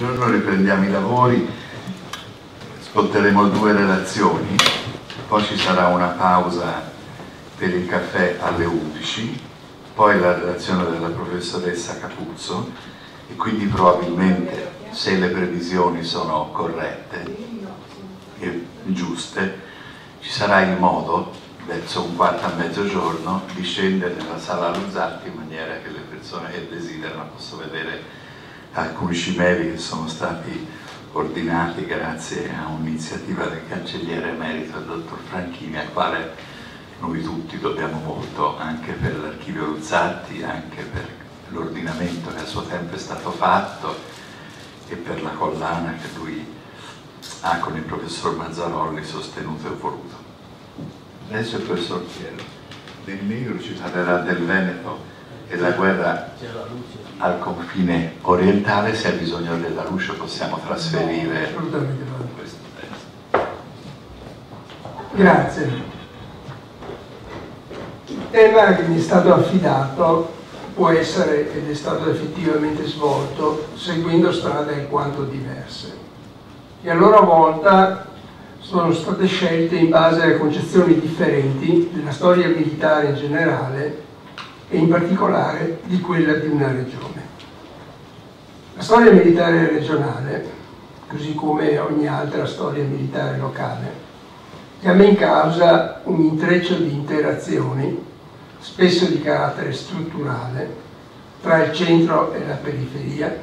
Buongiorno, riprendiamo i lavori, ascolteremo due relazioni, poi ci sarà una pausa per il caffè alle 11, poi la relazione della professoressa Capuzzo e quindi probabilmente se le previsioni sono corrette e giuste ci sarà il modo verso un quarto a mezzogiorno di scendere nella sala Luzzatti in maniera che le persone che desiderano possano vedere alcuni cimeli che sono stati ordinati grazie a un'iniziativa del cancelliere emerito, il dottor Franchini, al quale noi tutti dobbiamo molto, anche per l'archivio Luzzatti, anche per l'ordinamento che a suo tempo è stato fatto e per la collana che lui ha con il professor Mazzarolli sostenuto e voluto. Adesso il professor Piero del Negro ci parlerà del Veneto e la guerra al confine orientale, se ha bisogno della luce possiamo trasferire Assolutamente questo testo. Grazie. Il tema che mi è stato affidato può essere ed è stato effettivamente svolto seguendo strade alquanto diverse e a loro volta sono state scelte in base a concezioni differenti della storia militare in generale e in particolare di quella di una regione. La storia militare regionale, così come ogni altra storia militare locale, chiama in causa un intreccio di interazioni, spesso di carattere strutturale, tra il centro e la periferia,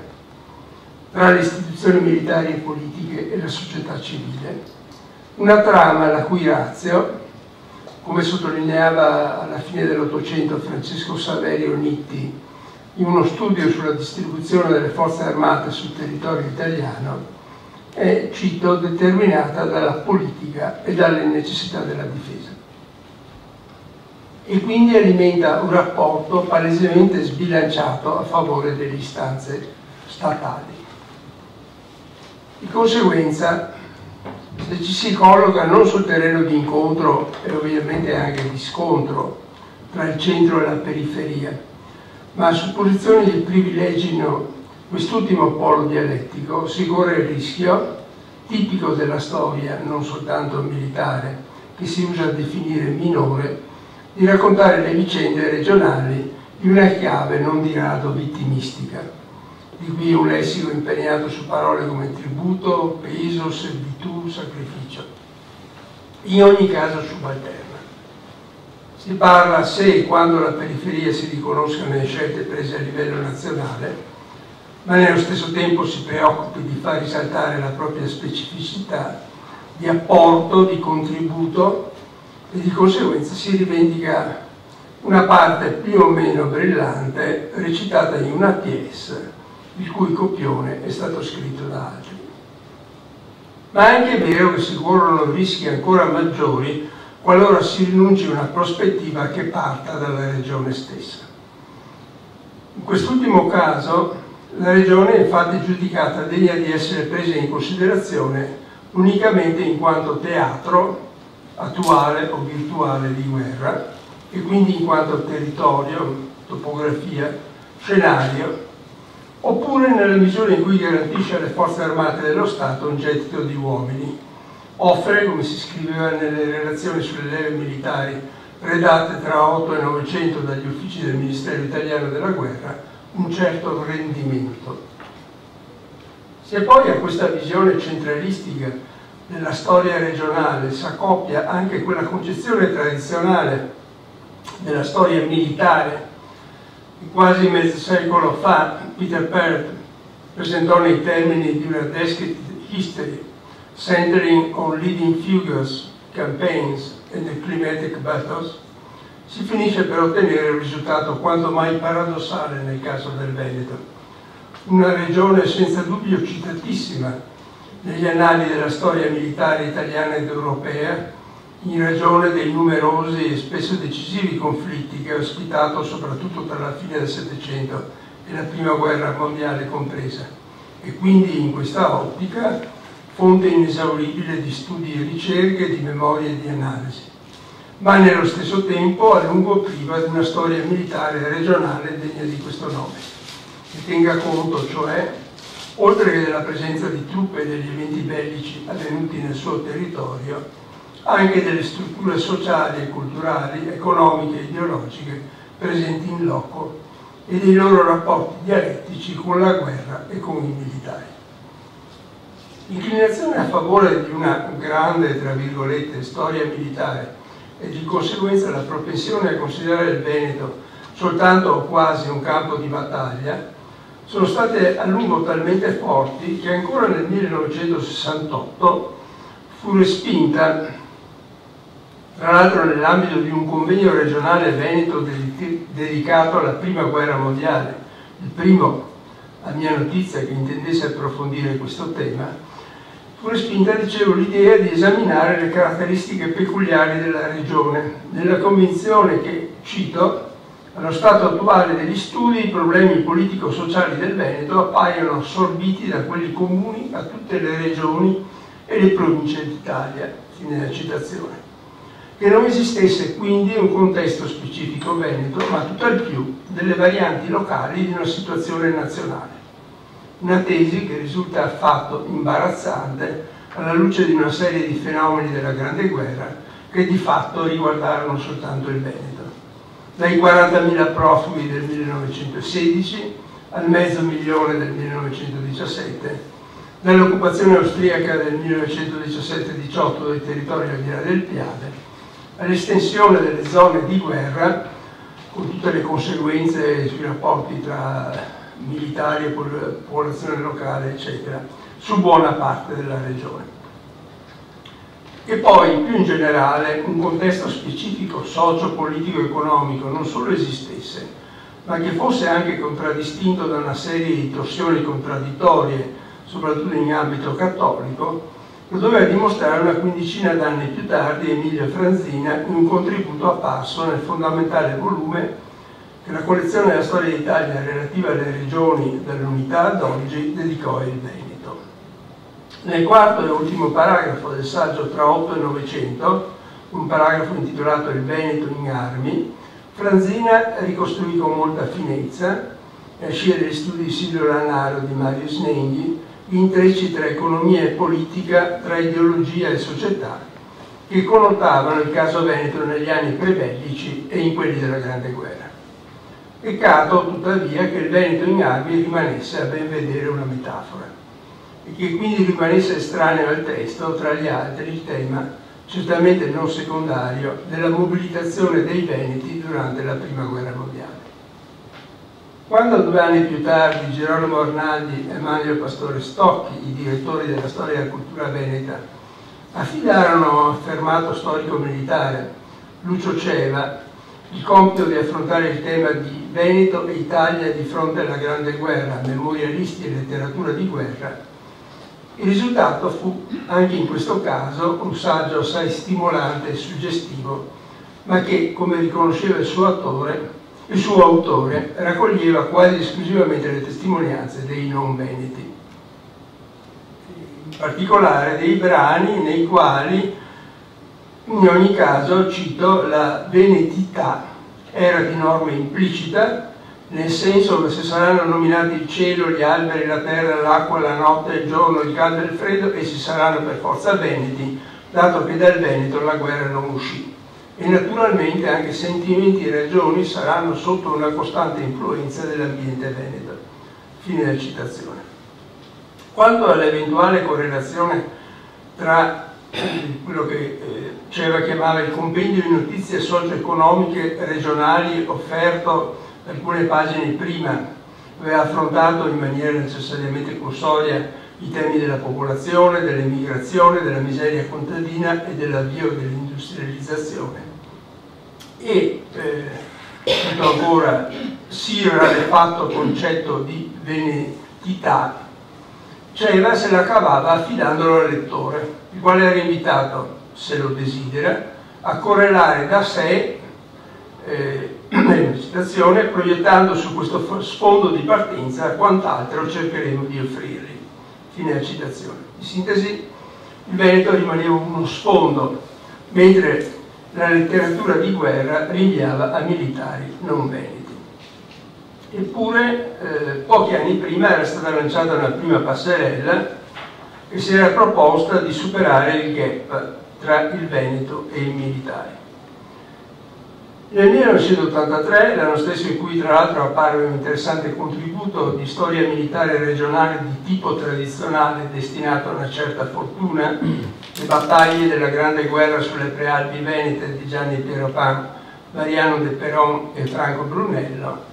tra le istituzioni militari e politiche e la società civile, una trama la cui razio come sottolineava alla fine dell'Ottocento Francesco Saverio Nitti in uno studio sulla distribuzione delle forze armate sul territorio italiano, è, cito, determinata dalla politica e dalle necessità della difesa. E quindi alimenta un rapporto palesemente sbilanciato a favore delle istanze statali. Di conseguenza, se ci si colloca non sul terreno di incontro e ovviamente anche di scontro tra il centro e la periferia, ma su posizioni che privilegino quest'ultimo polo dialettico, si corre il rischio, tipico della storia, non soltanto militare, che si usa a definire minore, di raccontare le vicende regionali in una chiave non di rado vittimistica. Di qui un lessico impegnato su parole come tributo, peso, servitù, sacrificio. In ogni caso subalterna. Si parla se e quando la periferia si riconosca nelle scelte prese a livello nazionale, ma nello stesso tempo si preoccupi di far risaltare la propria specificità di apporto, di contributo e di conseguenza si rivendica una parte più o meno brillante recitata in una pièce il cui copione è stato scritto da altri. Ma è anche vero che si corrono rischi ancora maggiori qualora si rinunci a una prospettiva che parta dalla regione stessa. In quest'ultimo caso la regione è infatti giudicata degna di essere presa in considerazione unicamente in quanto teatro attuale o virtuale di guerra e quindi in quanto territorio, topografia, scenario oppure nella misura in cui garantisce alle forze armate dello Stato un gettito di uomini. Offre, come si scriveva nelle relazioni sulle leve militari redatte tra 8 e 900 dagli uffici del Ministero italiano della guerra, un certo rendimento. Se poi a questa visione centralistica della storia regionale si accoppia anche quella concezione tradizionale della storia militare quasi mezzo secolo fa Peter Peart presentò nei termini di una descriptive history centering on leading figures, campaigns and climatic battles, si finisce per ottenere un risultato quanto mai paradossale nel caso del Veneto. Una regione senza dubbio citatissima negli annali della storia militare italiana ed europea, in ragione dei numerosi e spesso decisivi conflitti che ha ospitato soprattutto tra la fine del Settecento e la Prima Guerra Mondiale compresa, e quindi in questa ottica fonte inesauribile di studi e ricerche, di memoria e di analisi, ma nello stesso tempo a lungo priva di una storia militare regionale degna di questo nome, che tenga conto cioè oltre che della presenza di truppe e degli eventi bellici avvenuti nel suo territorio, anche delle strutture sociali e culturali, economiche e ideologiche presenti in loco e dei loro rapporti dialettici con la guerra e con i militari. L'inclinazione a favore di una grande, tra virgolette, storia militare e di conseguenza la propensione a considerare il Veneto soltanto o quasi un campo di battaglia sono state a lungo talmente forti che ancora nel 1968 fu respinta, tra l'altro nell'ambito di un convegno regionale veneto dedicato alla prima guerra mondiale, il primo a mia notizia che intendesse approfondire questo tema, fu respinta, dicevo, l'idea di esaminare le caratteristiche peculiari della regione, nella convinzione che, cito, allo stato attuale degli studi i problemi politico-sociali del Veneto appaiono assorbiti da quelli comuni a tutte le regioni e le province d'Italia, fine della citazione. Che non esistesse quindi un contesto specifico veneto, ma tutt'al più delle varianti locali di una situazione nazionale una tesi che risulta affatto imbarazzante alla luce di una serie di fenomeni della Grande Guerra che di fatto riguardarono soltanto il Veneto. Dai 40.000 profughi del 1916 al mezzo milione del 1917, dall'occupazione austriaca del 1917-18 dei territori al di là del Piave, all'estensione delle zone di guerra, con tutte le conseguenze sui rapporti tra militari e popolazione locale, eccetera, su buona parte della regione. E poi, più in generale, un contesto specifico socio-politico-economico non solo esistesse, ma che fosse anche contraddistinto da una serie di torsioni contraddittorie, soprattutto in ambito cattolico, lo doveva dimostrare una quindicina d'anni più tardi Emilio Franzina in un contributo apparso nel fondamentale volume che la collezione della storia d'Italia relativa alle regioni dell'unità ad oggi dedicò il Veneto. Nel quarto e ultimo paragrafo del saggio tra 8 e 900, un paragrafo intitolato Il Veneto in armi, Franzina ricostruì con molta finezza, scia degli studi di Silvio Lanaro di Mario Snenghi, intrecci tra economia e politica, tra ideologia e società, che connotavano il caso Veneto negli anni prebellici e in quelli della Grande Guerra. Peccato tuttavia che il Veneto in armi rimanesse a ben vedere una metafora e che quindi rimanesse estraneo al testo, tra gli altri, il tema, certamente non secondario, della mobilitazione dei Veneti durante la Prima Guerra Mondiale. Quando due anni più tardi Gerolamo Arnaldi e Mario Pastore Stocchi, i direttori della storia della cultura veneta, affidarono a fermato storico-militare Lucio Ceva il compito di affrontare il tema di Veneto e Italia di fronte alla Grande Guerra, memorialisti e letteratura di guerra, il risultato fu, anche in questo caso, un saggio assai stimolante e suggestivo, ma che, come riconosceva il suo, attore, il suo autore, raccoglieva quasi esclusivamente le testimonianze dei non veneti, in particolare dei brani nei quali in ogni caso, cito, la venetità era di norma implicita, nel senso che se saranno nominati il cielo, gli alberi, la terra, l'acqua, la notte, il giorno, il caldo e il freddo, essi saranno per forza veneti, dato che dal Veneto la guerra non uscì. E naturalmente anche sentimenti e ragioni saranno sotto una costante influenza dell'ambiente veneto. Fine della citazione. Quanto all'eventuale correlazione tra quello che eh, Ceva chiamava il compendio di notizie socio-economiche regionali offerto alcune pagine prima, aveva affrontato in maniera necessariamente cursoria i temi della popolazione, dell'emigrazione, della miseria contadina e dell'avvio dell'industrializzazione. E eh, ancora si rarefatto concetto di venetità, Ceva se la cavava affidandolo al lettore, il quale era invitato se lo desidera, a correlare da sé eh, citazione, proiettando su questo sfondo di partenza quant'altro cercheremo di offrirgli. Fine citazione. In sintesi, il Veneto rimaneva uno sfondo, mentre la letteratura di guerra rinviava a militari non veneti. Eppure, eh, pochi anni prima era stata lanciata una prima passerella che si era proposta di superare il gap tra il Veneto e i militari. Nel 1983, l'anno stesso in cui tra l'altro apparve un interessante contributo di storia militare regionale di tipo tradizionale destinato a una certa fortuna, le battaglie della Grande Guerra sulle Prealpi Venete di Gianni Piero Pan, Mariano De Peron e Franco Brunello,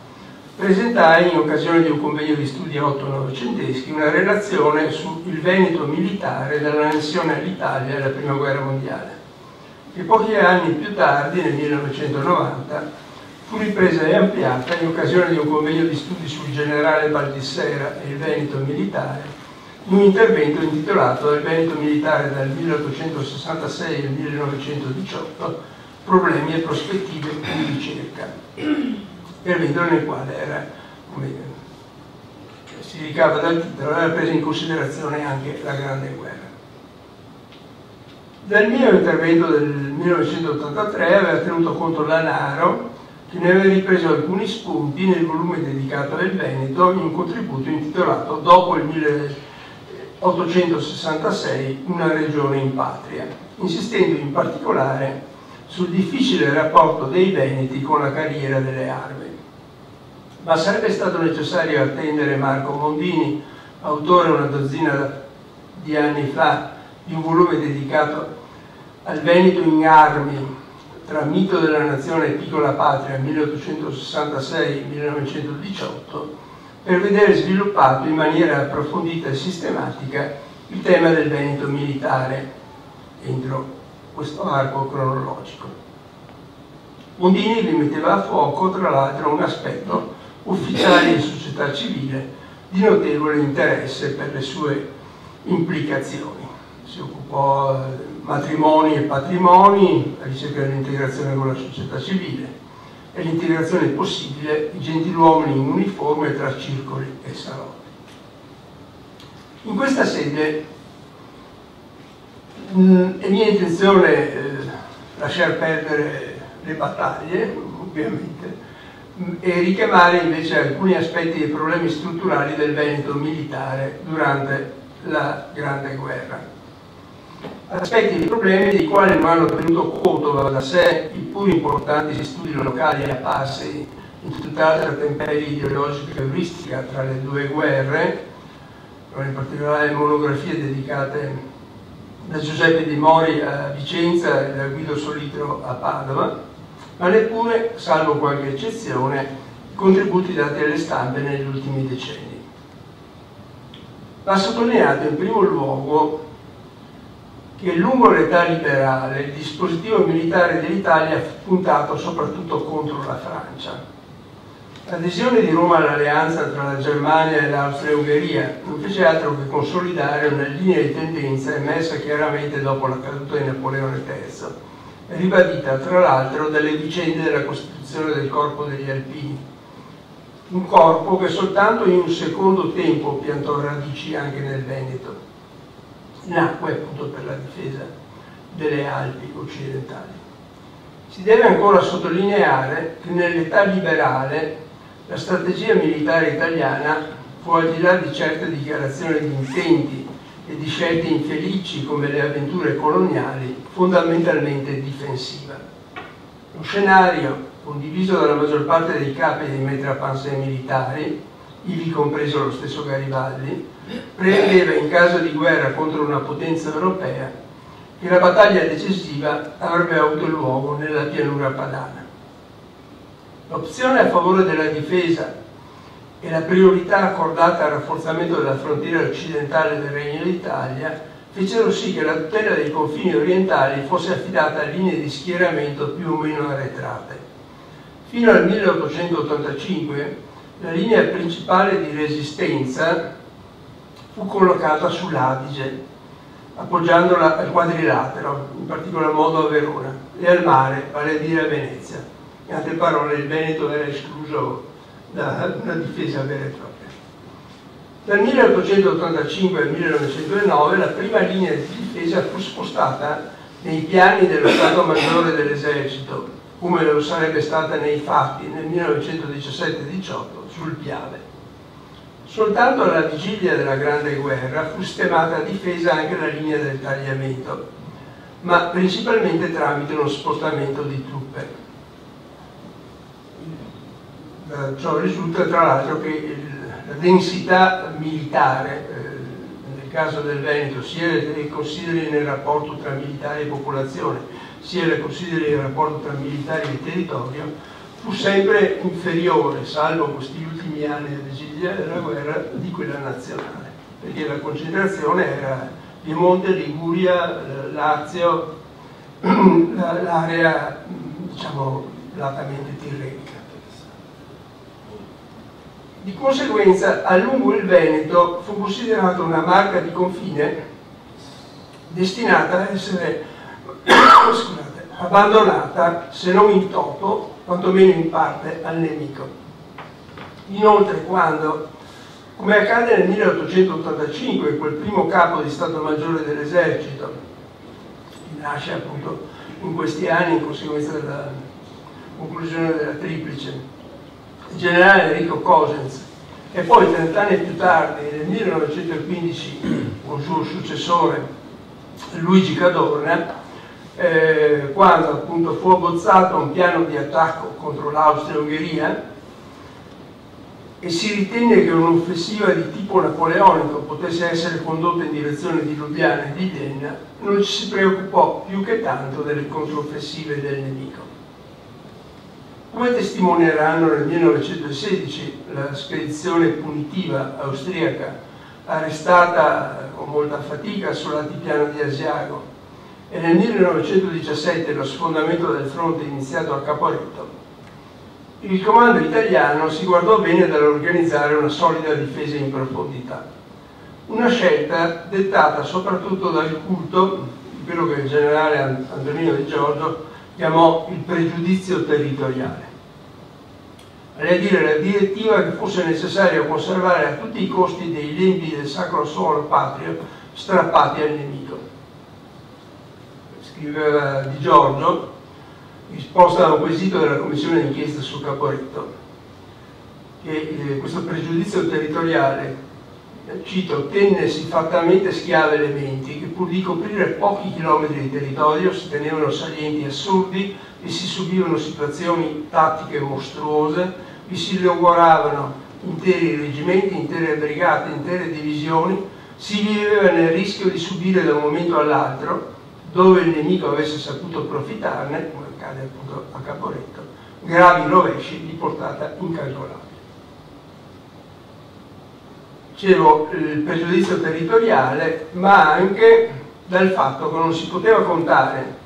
presentai in occasione di un convegno di studi otto-novecenteschi una relazione sul Veneto militare dall'annessione all'Italia alla Prima Guerra Mondiale. Che pochi anni più tardi, nel 1990, fu ripresa e ampliata in occasione di un convegno di studi sul generale Baldissera e il Veneto militare, un intervento intitolato Il Veneto militare dal 1866 al 1918, problemi e prospettive di ricerca, intervento nel quale era, come si ricava dal titolo, era presa in considerazione anche la Grande Guerra. Del mio intervento del 1983 aveva tenuto conto Lanaro, che ne aveva ripreso alcuni spunti nel volume dedicato al Veneto in un contributo intitolato Dopo il 1866 una regione in patria, insistendo in particolare sul difficile rapporto dei Veneti con la carriera delle armi. Ma sarebbe stato necessario attendere Marco Mondini, autore una dozzina di anni fa di un volume dedicato al Veneto in armi tra mito della nazione e piccola patria 1866-1918 per vedere sviluppato in maniera approfondita e sistematica il tema del Veneto militare entro questo arco cronologico. Mondini rimetteva a fuoco tra l'altro un aspetto ufficiale di società civile di notevole interesse per le sue implicazioni si occupò di eh, matrimoni e patrimoni, ricerca dell'integrazione con la società civile e l'integrazione possibile di gentiluomini in uniforme tra circoli e salotti. In questa sede mh, mm, è mia intenzione eh, lasciar perdere le battaglie, ovviamente, mh, e richiamare invece alcuni aspetti e problemi strutturali del Veneto militare durante la Grande Guerra aspetti e problemi dei quali non hanno tenuto conto da sé i pur importanti studi locali apparsi in tutt'altra temperie ideologica e euristica tra le due guerre, in particolare monografie dedicate da Giuseppe Di Mori a Vicenza e da Guido Solitro a Padova, ma neppure, salvo qualche eccezione, i contributi dati alle stampe negli ultimi decenni. Va sottolineato in primo luogo che lungo l'età liberale il dispositivo militare dell'Italia fu puntato soprattutto contro la Francia. L'adesione di Roma all'alleanza tra la Germania e l'Austria-Ungheria non fece altro che consolidare una linea di tendenza emersa chiaramente dopo la caduta di Napoleone III, ribadita tra l'altro dalle vicende della costituzione del Corpo degli Alpini, un corpo che soltanto in un secondo tempo piantò radici anche nel Veneto nacque appunto per la difesa delle Alpi occidentali. Si deve ancora sottolineare che nell'età liberale la strategia militare italiana fu al di là di certe dichiarazioni di intenti e di scelte infelici come le avventure coloniali, fondamentalmente difensiva. Lo scenario, condiviso dalla maggior parte dei capi dei metrapansei militari, ivi compreso lo stesso Garibaldi, prevedeva in caso di guerra contro una potenza europea che la battaglia decisiva avrebbe avuto luogo nella pianura padana. L'opzione a favore della difesa e la priorità accordata al rafforzamento della frontiera occidentale del Regno d'Italia fecero sì che la tutela dei confini orientali fosse affidata a linee di schieramento più o meno arretrate. Fino al 1885 la linea principale di resistenza fu collocata sull'Adige, appoggiandola al quadrilatero, in particolar modo a Verona, e al mare, vale a dire a Venezia. In altre parole, il Veneto era escluso da una difesa vera e propria. Dal 1885 al 1909 la prima linea di difesa fu spostata nei piani dello Stato Maggiore dell'Esercito come lo sarebbe stata nei fatti nel 1917-18 sul Piave. Soltanto alla vigilia della Grande Guerra fu sistemata a difesa anche la linea del tagliamento, ma principalmente tramite uno spostamento di truppe. Da ciò risulta tra l'altro che la densità militare, eh, nel caso del Veneto, sia consideri nel rapporto tra militari e popolazione, sia le consideri nel rapporto tra militari e territorio, fu sempre inferiore, salvo questi ultimi anni della vigilia della guerra, di quella nazionale, perché la concentrazione era Piemonte, Liguria, Lazio, l'area diciamo latamente tirrenica. Di conseguenza a lungo il Veneto fu considerato una marca di confine destinata a essere scusate, abbandonata, se non in toto, quantomeno in parte, al nemico. Inoltre, quando, come accade nel 1885, quel primo capo di Stato Maggiore dell'esercito, che nasce appunto in questi anni in conseguenza della conclusione della Triplice, il generale Enrico Cosens, e poi 30 anni più tardi, nel 1915, con il suo successore Luigi Cadorna, eh, quando appunto fu abbozzato un piano di attacco contro l'Austria-Ungheria e si ritenne che un'offensiva di tipo napoleonico potesse essere condotta in direzione di Lubiana e di Vienna, non ci si preoccupò più che tanto delle controffensive del nemico. Come testimonieranno nel 1916 la spedizione punitiva austriaca arrestata con molta fatica sull'altipiano di Asiago e nel 1917 lo sfondamento del fronte iniziato a Caporetto, il comando italiano si guardò bene dall'organizzare una solida difesa in profondità. Una scelta dettata soprattutto dal culto di quello che il generale Antonino Di Giorgio chiamò il pregiudizio territoriale. Vale a dire la direttiva che fosse necessario conservare a tutti i costi dei lembi del sacro suolo patrio strappati al nemico Di Giorgio, risposta a un quesito della commissione d'inchiesta sul Caporetto, che eh, questo pregiudizio territoriale, eh, cito, tenne siffattamente schiave elementi che pur di coprire pochi chilometri di territorio si tenevano salienti assurdi e si subivano situazioni tattiche mostruose, vi si lavoravano interi reggimenti, intere brigate, intere divisioni, si viveva nel rischio di subire da un momento all'altro dove il nemico avesse saputo approfittarne, come accade appunto a Caporetto, gravi rovesci di portata incalcolabile. Dicevo, il pregiudizio territoriale, ma anche dal fatto che non si poteva contare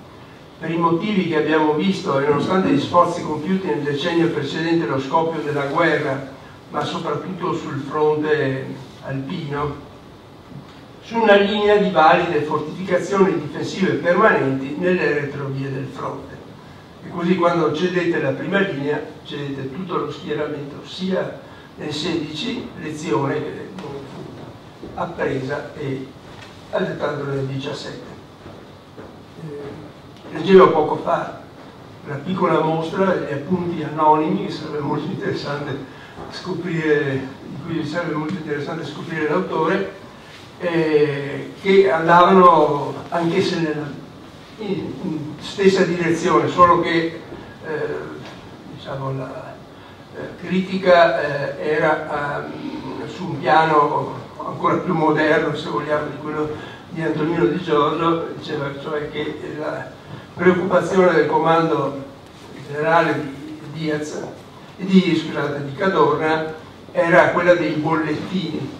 per i motivi che abbiamo visto e nonostante gli sforzi compiuti nel decennio precedente lo scoppio della guerra, ma soprattutto sul fronte alpino, su una linea di valide fortificazioni difensive permanenti nelle retrovie del fronte. E così quando cedete la prima linea, cedete tutto lo schieramento, sia nel 16, lezione appresa e altrettanto nel 17. Eh, leggevo poco fa una piccola mostra degli appunti anonimi che sarebbe molto interessante scoprire, di cui sarebbe molto interessante scoprire l'autore, eh, che andavano anch'esse nella stessa direzione, solo che eh, diciamo, la eh, critica eh, era ehm, su un piano ancora più moderno, se vogliamo, di quello di Antonino Di Giorgio, diceva cioè che la preoccupazione del comando generale di Diaz, di, scusate, di Cadorna era quella dei bollettini,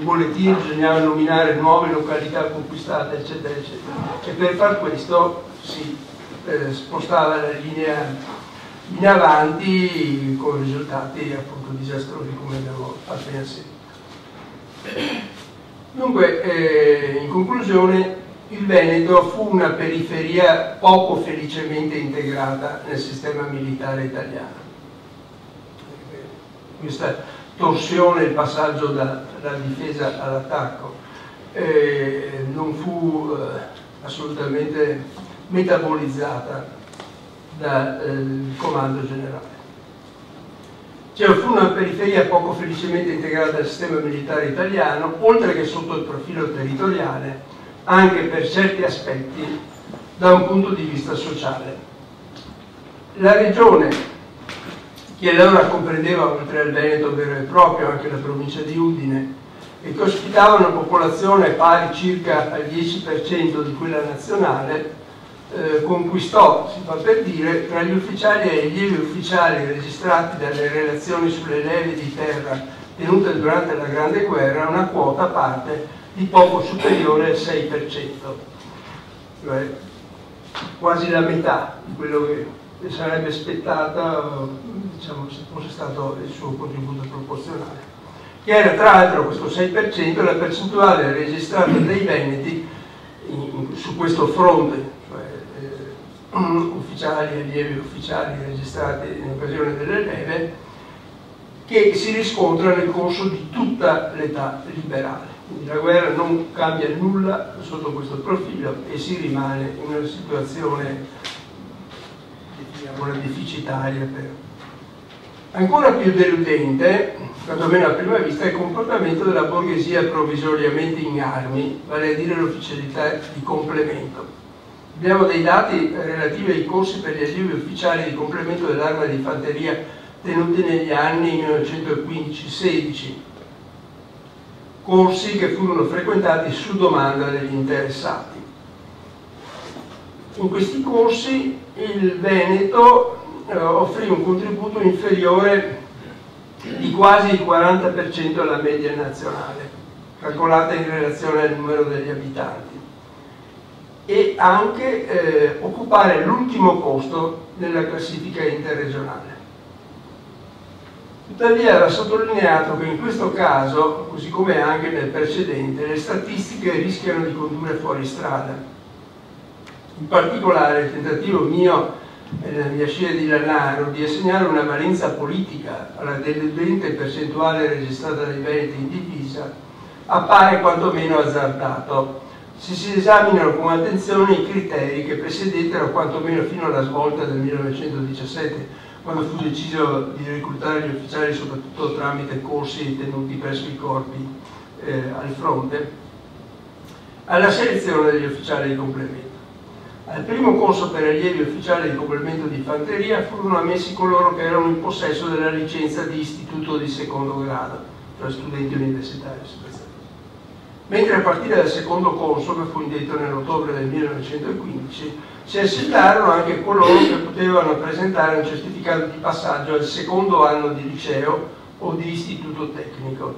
in bollettini bisognava nominare nuove località conquistate, eccetera, eccetera. E per far questo si eh, spostava la linea in avanti con risultati appunto disastrosi come abbiamo appena sentito. Dunque, eh, in conclusione, il Veneto fu una periferia poco felicemente integrata nel sistema militare italiano. Questa torsione il passaggio da, dalla difesa all'attacco. non fu eh, assolutamente metabolizzata dal eh, comando generale. Cioè una periferia poco felicemente integrata al sistema militare italiano, oltre che sotto il profilo territoriale, anche per certi aspetti da un punto di vista sociale. La regione, che allora comprendeva oltre al Veneto vero e proprio anche la provincia di Udine, e che ospitava una popolazione pari circa al 10% di quella nazionale, eh, conquistò, si fa per dire, tra gli ufficiali e gli ufficiali registrati dalle relazioni sulle leve di terra tenute durante la Grande Guerra una quota a parte di poco superiore al 6%, cioè quasi la metà di quello che sarebbe aspettata diciamo, se fosse stato il suo contributo proporzionale che era tra l'altro questo 6% la percentuale registrata dai Veneti in, in, su questo fronte, cioè eh, ufficiali e allievi ufficiali registrati in occasione delle leve, che si riscontra nel corso di tutta l'età liberale. Quindi la guerra non cambia nulla sotto questo profilo e si rimane in una situazione diciamo, deficitaria per Ancora più deludente, quantomeno a prima vista, è il comportamento della borghesia provvisoriamente in armi, vale a dire l'ufficialità di complemento. Abbiamo dei dati relativi ai corsi per gli allievi ufficiali di complemento dell'arma di fanteria tenuti negli anni 1915-16, corsi che furono frequentati su domanda degli interessati. In questi corsi il Veneto eh, offrì un contributo inferiore di quasi il 40% alla media nazionale, calcolata in relazione al numero degli abitanti, e anche eh, occupare l'ultimo posto nella classifica interregionale. Tuttavia va sottolineato che in questo caso, così come anche nel precedente, le statistiche rischiano di condurre fuori strada. In particolare il tentativo mio nella mia scia di Lannaro di assegnare una valenza politica alla deludente percentuale registrata dai Veneti in divisa appare quantomeno azzardato. Se si esaminano con attenzione i criteri che presiedettero quantomeno fino alla svolta del 1917 quando fu deciso di reclutare gli ufficiali soprattutto tramite corsi tenuti presso i corpi eh, al fronte. Alla selezione degli ufficiali di complemento al primo corso per allievi ufficiali di complemento di fanteria furono ammessi coloro che erano in possesso della licenza di istituto di secondo grado, cioè studenti universitari. Mentre a partire dal secondo corso, che fu indetto nell'ottobre del 1915, si assegnarono anche coloro che potevano presentare un certificato di passaggio al secondo anno di liceo o di istituto tecnico,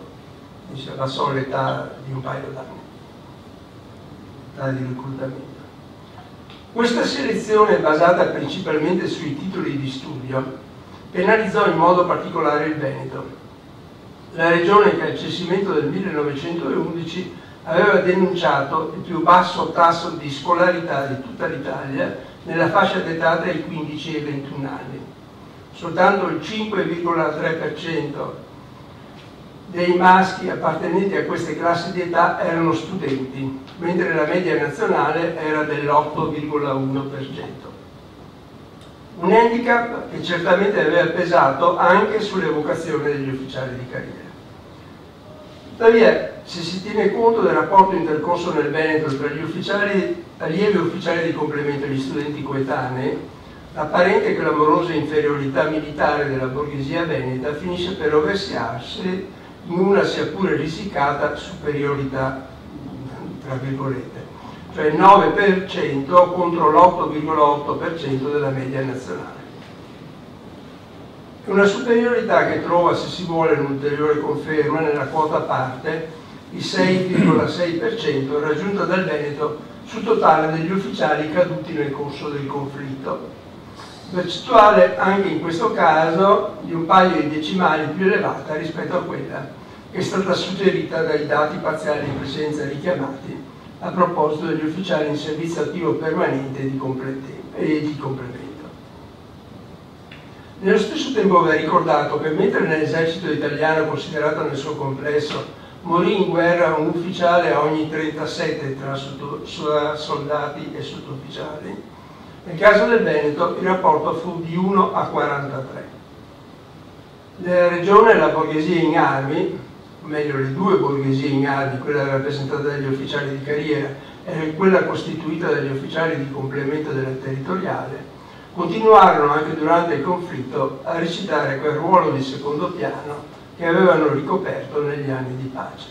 quindi si abbassò l'età di un paio d'anni, l'età di reclutamento. Questa selezione, basata principalmente sui titoli di studio, penalizzò in modo particolare il Veneto, la regione che al censimento del 1911 aveva denunciato il più basso tasso di scolarità di tutta l'Italia nella fascia d'età tra i 15 e i 21 anni. Soltanto il 5,3% dei maschi appartenenti a queste classi di età erano studenti, mentre la media nazionale era dell'8,1%. Un handicap che certamente aveva pesato anche sulle vocazioni degli ufficiali di carriera. Tuttavia, se si tiene conto del rapporto intercorso nel Veneto tra gli ufficiali, allievi ufficiali di complemento e gli studenti coetanei, l'apparente clamorosa inferiorità militare della borghesia veneta finisce per rovesciarsi in una sia pure risicata superiorità, tra virgolette, cioè il 9% contro l'8,8% della media nazionale. Una superiorità che trova, se si vuole, un'ulteriore conferma nella quota parte, il 6,6% raggiunta dal Veneto sul totale degli ufficiali caduti nel corso del conflitto. Percentuale anche in questo caso di un paio di decimali più elevata rispetto a quella che è stata suggerita dai dati parziali in presenza richiamati a proposito degli ufficiali in servizio attivo permanente di e di complemento. Nello stesso tempo va ricordato che mentre nell'esercito italiano considerato nel suo complesso morì in guerra un ufficiale ogni 37 tra soldati e sottufficiali, Nel caso del Veneto il rapporto fu di 1 a 43. La regione e la borghesia in armi, o meglio le due borghesie in armi, quella rappresentata dagli ufficiali di carriera e quella costituita dagli ufficiali di complemento della territoriale, continuarono anche durante il conflitto a recitare quel ruolo di secondo piano che avevano ricoperto negli anni di pace.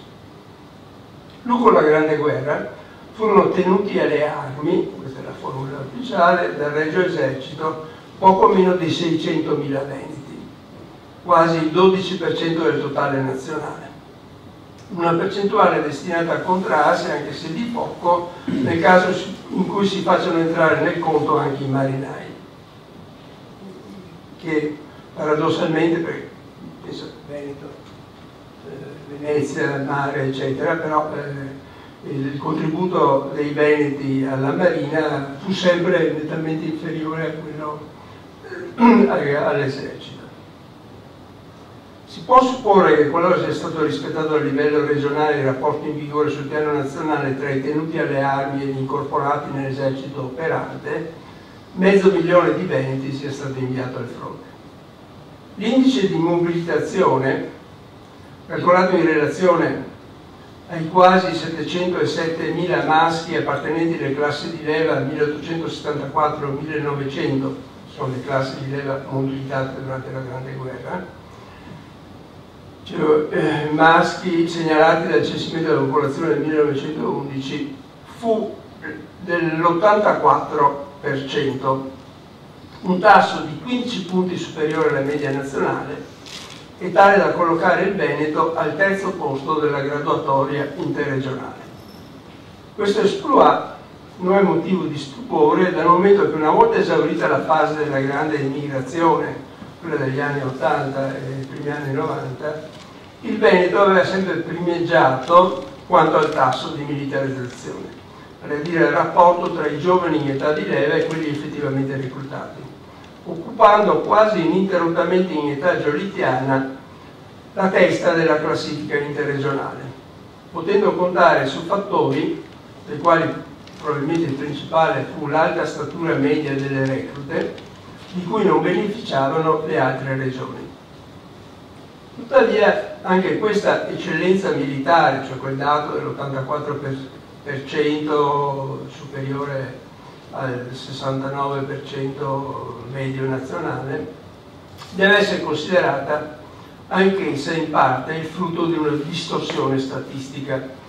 Lungo la Grande Guerra furono tenuti alle armi, questa è la formula ufficiale, dal Regio Esercito poco meno di 600.000 veneti, quasi il 12% del totale nazionale. Una percentuale destinata a contrarsi, anche se di poco, nel caso in cui si facciano entrare nel conto anche i marinai che paradossalmente, perché penso Veneto, eh, Venezia, mare, eccetera, però eh, il contributo dei Veneti alla Marina fu sempre nettamente inferiore a quello eh, all'esercito. Si può supporre che qualora sia stato rispettato a livello regionale il rapporto in vigore sul piano nazionale tra i tenuti alle armi e gli incorporati nell'esercito operante, mezzo milione di veneti sia stato inviato al fronte. L'indice di mobilitazione, calcolato in relazione ai quasi 707.000 maschi appartenenti alle classi di leva 1874-1900, sono le classi di leva mobilitate durante la Grande Guerra, cioè, eh, maschi segnalati dal censimento della popolazione del 1911, fu dell'84%, un tasso di 15 punti superiore alla media nazionale e tale da collocare il Veneto al terzo posto della graduatoria interregionale. Questo esploit non è motivo di stupore dal momento che una volta esaurita la fase della grande immigrazione, quella degli anni 80 e primi anni 90, il Veneto aveva sempre primeggiato quanto al tasso di militarizzazione vale a dire il rapporto tra i giovani in età di leva e quelli effettivamente reclutati, occupando quasi ininterrottamente in età giolitiana la testa della classifica interregionale, potendo contare su fattori, dei quali probabilmente il principale fu l'alta statura media delle reclute, di cui non beneficiavano le altre regioni. Tuttavia anche questa eccellenza militare, cioè quel dato dell'84% per cento superiore al 69% medio nazionale, deve essere considerata anch'essa in parte il frutto di una distorsione statistica,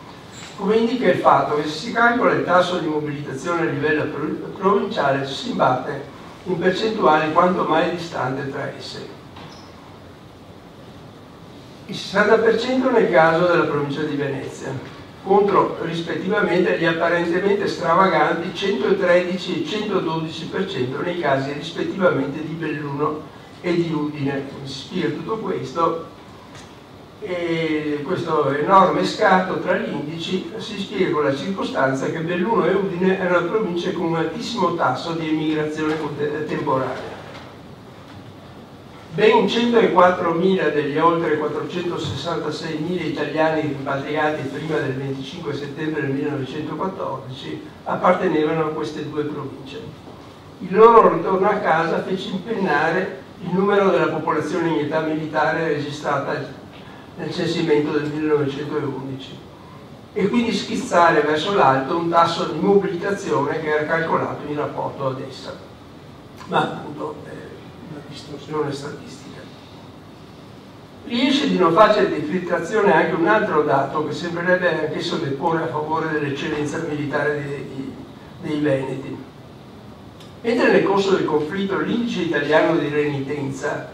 come indica il fatto che se si calcola il tasso di mobilitazione a livello provinciale ci si imbatte in percentuali quanto mai distanti tra esse. Il 60% nel caso della provincia di Venezia, contro rispettivamente gli apparentemente stravaganti 113 e 112% nei casi rispettivamente di Belluno e di Udine. Spiega tutto questo? E questo enorme scatto tra gli indici si spiega con la circostanza che Belluno e Udine erano province con un altissimo tasso di emigrazione temporanea. Ben 104.000 degli oltre 466.000 italiani rimpatriati prima del 25 settembre del 1914 appartenevano a queste due province. Il loro ritorno a casa fece impennare il numero della popolazione in età militare registrata nel censimento del 1911 e quindi schizzare verso l'alto un tasso di mobilitazione che era calcolato in rapporto ad essa. Ma appunto eh, distorsione statistica. Riesce di non facile defiltrazione anche un altro dato che sembrerebbe anch'esso deporre a favore dell'eccellenza militare dei, dei Veneti. Mentre nel corso del conflitto l'indice italiano di renitenza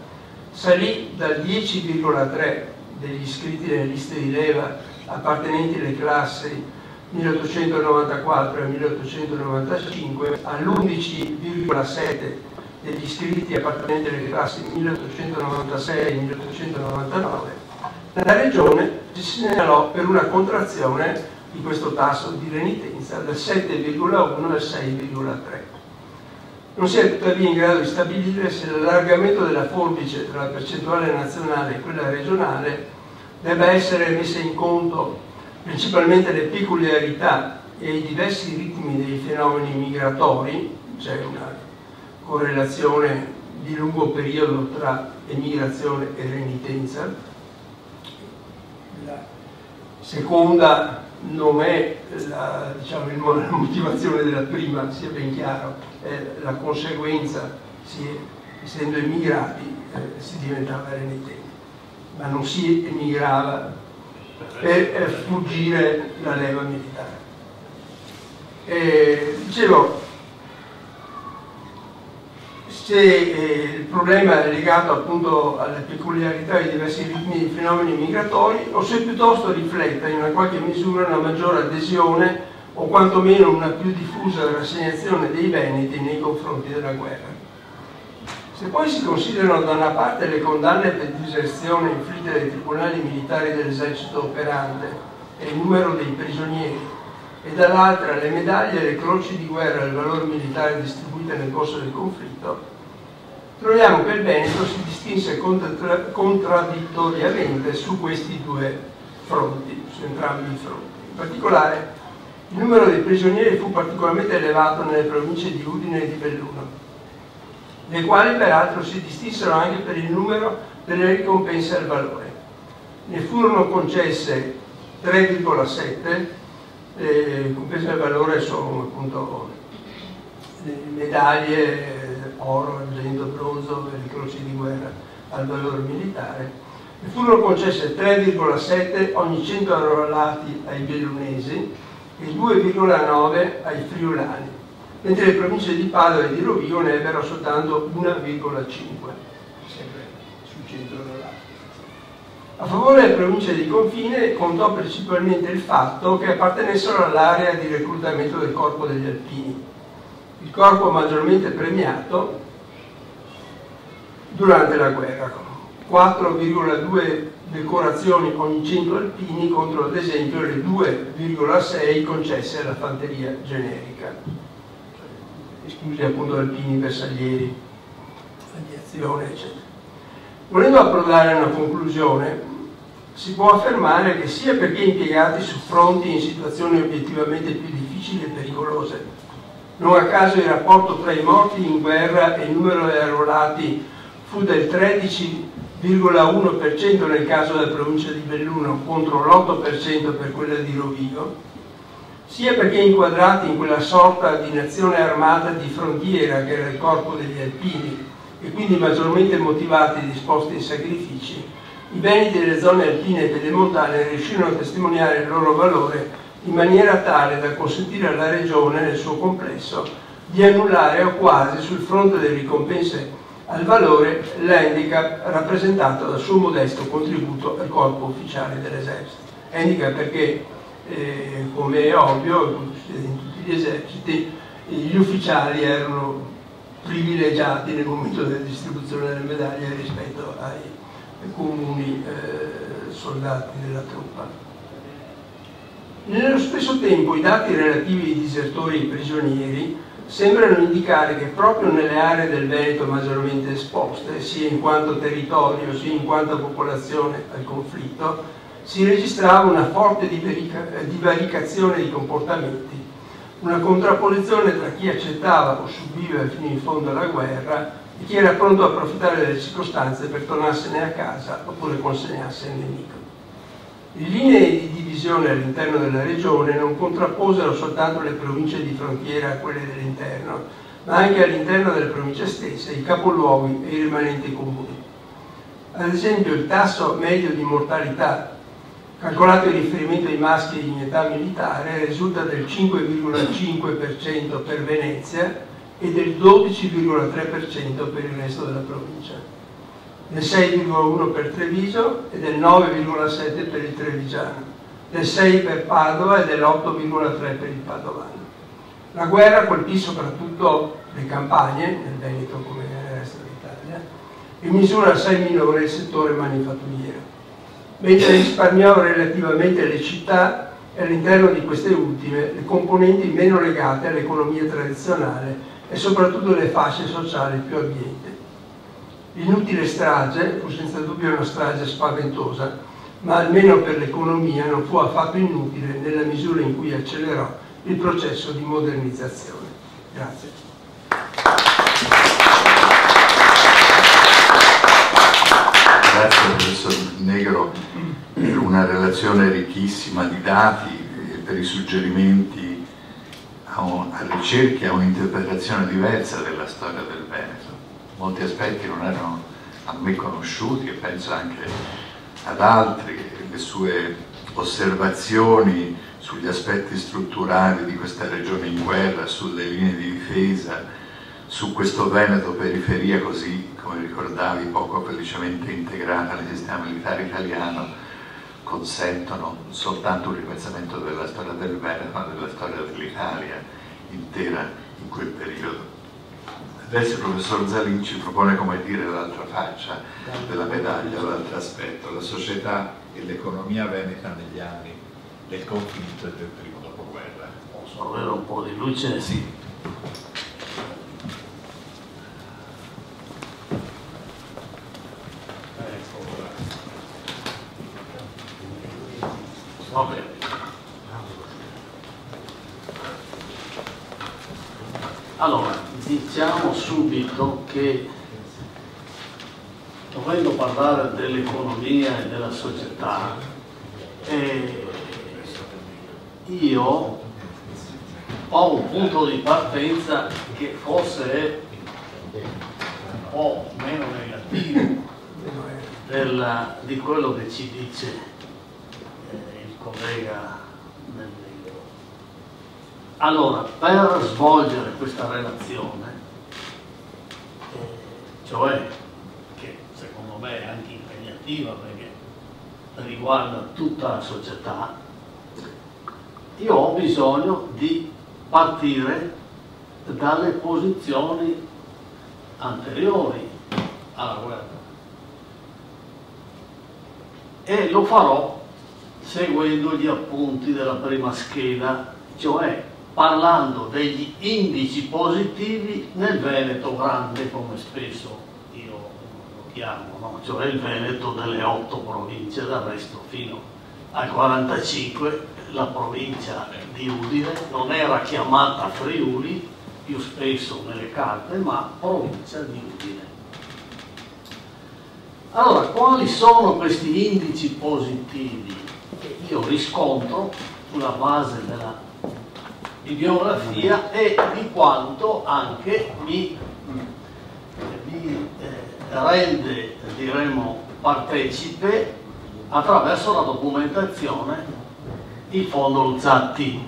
salì dal 10,3 degli iscritti nelle liste di leva appartenenti alle classi 1894 e 1895 all'11,7 degli iscritti appartenenti alle classi 1896 e 1899, la regione si segnalò per una contrazione di questo tasso di renitenza dal 7,1 al 6,3. Non si è tuttavia in grado di stabilire se l'allargamento della forbice tra la percentuale nazionale e quella regionale debba essere messa in conto principalmente le peculiarità e i diversi ritmi dei fenomeni migratori c'è una correlazione di lungo periodo tra emigrazione e renitenza. La seconda non è la, diciamo, la motivazione della prima, sia ben chiaro, è la conseguenza, si, essendo emigrati eh, si diventava renitenti, ma non si emigrava per eh, fuggire la leva militare. E, dicevo, se eh, il problema è legato appunto alle peculiarità di diversi ritmi fenomeni migratori o se piuttosto rifletta in una qualche misura una maggiore adesione o quantomeno una più diffusa rassegnazione dei veneti nei confronti della guerra. Se poi si considerano da una parte le condanne per diserzione inflitte dai tribunali militari dell'esercito operante e il numero dei prigionieri e dall'altra le medaglie e le croci di guerra e il valore militare distribuite nel corso del conflitto, troviamo che il Veneto si distinse contra contraddittoriamente su questi due fronti, su entrambi i fronti. In particolare, il numero dei prigionieri fu particolarmente elevato nelle province di Udine e di Belluno, le quali peraltro si distinsero anche per il numero delle ricompense al valore. Ne furono concesse 3,7, le compense al valore sono appunto le medaglie oro, argento, bronzo e le croci di guerra al valore militare, e furono concesse 3,7 ogni 100 arruolati ai bellunesi e 2,9 ai friulani, mentre le province di Padova e di Rovigo ne ebbero soltanto 1,5, sempre su 100 arruolati. A favore delle province di confine contò principalmente il fatto che appartenessero all'area di reclutamento del corpo degli alpini, corpo maggiormente premiato durante la guerra, 4,2 decorazioni ogni 100 alpini contro ad esempio le 2,6 concesse alla fanteria generica, esclusi appunto alpini, bersaglieri, aviazione, eccetera. Volendo approdare a una conclusione, si può affermare che sia perché impiegati su fronti in situazioni obiettivamente più difficili e pericolose, non a caso il rapporto tra i morti in guerra e il numero di arruolati fu del 13,1% nel caso della provincia di Belluno contro l'8% per quella di Rovigo, sia perché inquadrati in quella sorta di nazione armata di frontiera che era il corpo degli alpini e quindi maggiormente motivati e disposti ai sacrifici, i beni delle zone alpine e pedemontane riuscirono a testimoniare il loro valore in maniera tale da consentire alla Regione nel suo complesso di annullare o quasi sul fronte delle ricompense al valore l'handicap rappresentato dal suo modesto contributo al corpo ufficiale dell'esercito. Handicap perché, eh, come è ovvio, in tutti gli eserciti, gli ufficiali erano privilegiati nel momento della distribuzione delle medaglie rispetto ai comuni eh, soldati della truppa. Nello stesso tempo i dati relativi ai disertori e ai prigionieri sembrano indicare che proprio nelle aree del Veneto maggiormente esposte, sia in quanto territorio sia in quanto popolazione al conflitto, si registrava una forte divaricazione di comportamenti, una contrapposizione tra chi accettava o subiva fino in fondo alla guerra e chi era pronto a approfittare delle circostanze per tornarsene a casa oppure consegnarsi al nemico. Linee di divisione all'interno della regione non contrapposero soltanto le province di frontiera a quelle dell'interno, ma anche all'interno delle province stesse, i capoluoghi e i rimanenti comuni. Ad esempio il tasso medio di mortalità calcolato in riferimento ai maschi in età militare risulta del 5,5% per Venezia e del 12,3% per il resto della provincia del 6,1 per Treviso e del 9,7 per il Trevigiano, del 6 per Padova e dell'8,3 per il Padovano. La guerra colpì soprattutto le campagne, nel Veneto come nel resto d'Italia, in misura assai minore il settore manifatturiero, mentre risparmiò relativamente le città e all'interno di queste ultime le componenti meno legate all'economia tradizionale e soprattutto le fasce sociali più abbienti. L'inutile strage fu senza dubbio una strage spaventosa, ma almeno per l'economia non fu affatto inutile nella misura in cui accelerò il processo di modernizzazione. Grazie. Grazie professor Negro per una relazione ricchissima di dati e per i suggerimenti a, ricerche, e a un'interpretazione diversa della storia del Veneto. Molti aspetti non erano a me conosciuti e penso anche ad altri, le sue osservazioni sugli aspetti strutturali di questa regione in guerra, sulle linee di difesa, su questo Veneto periferia così, come ricordavi, poco felicemente integrata nel sistema militare italiano, consentono soltanto un ripensamento della storia del Veneto, ma della storia dell'Italia intera in quel periodo. Adesso il professor Zalin ci propone come dire l'altra faccia della medaglia, l'altro aspetto, la società e l'economia veneta negli anni del conflitto e del primo dopoguerra. Posso avere un po' di luce? Sì. Va bene. Allora, diciamo subito che dovendo parlare dell'economia e della società, eh, io ho un punto di partenza che forse è un po' meno negativo della- di quello che ci dice eh, il collega. Allora, per svolgere questa relazione, eh, cioè che secondo me è anche impegnativa perché riguarda tutta la società, io ho bisogno di partire dalle posizioni anteriori alla guerra. E lo farò seguendo gli appunti della prima scheda, cioè parlando degli indici positivi nel Veneto grande, come spesso io lo chiamo, no? cioè il Veneto delle otto province, del resto fino al 45 la provincia di Udine non era chiamata Friuli, più spesso nelle carte, ma provincia di Udine. Allora, quali sono questi indici positivi che io riscontro sulla base della bibliografia e di quanto anche mi, mi eh, rende, diremo, partecipe attraverso la documentazione il fondo Luzzatti.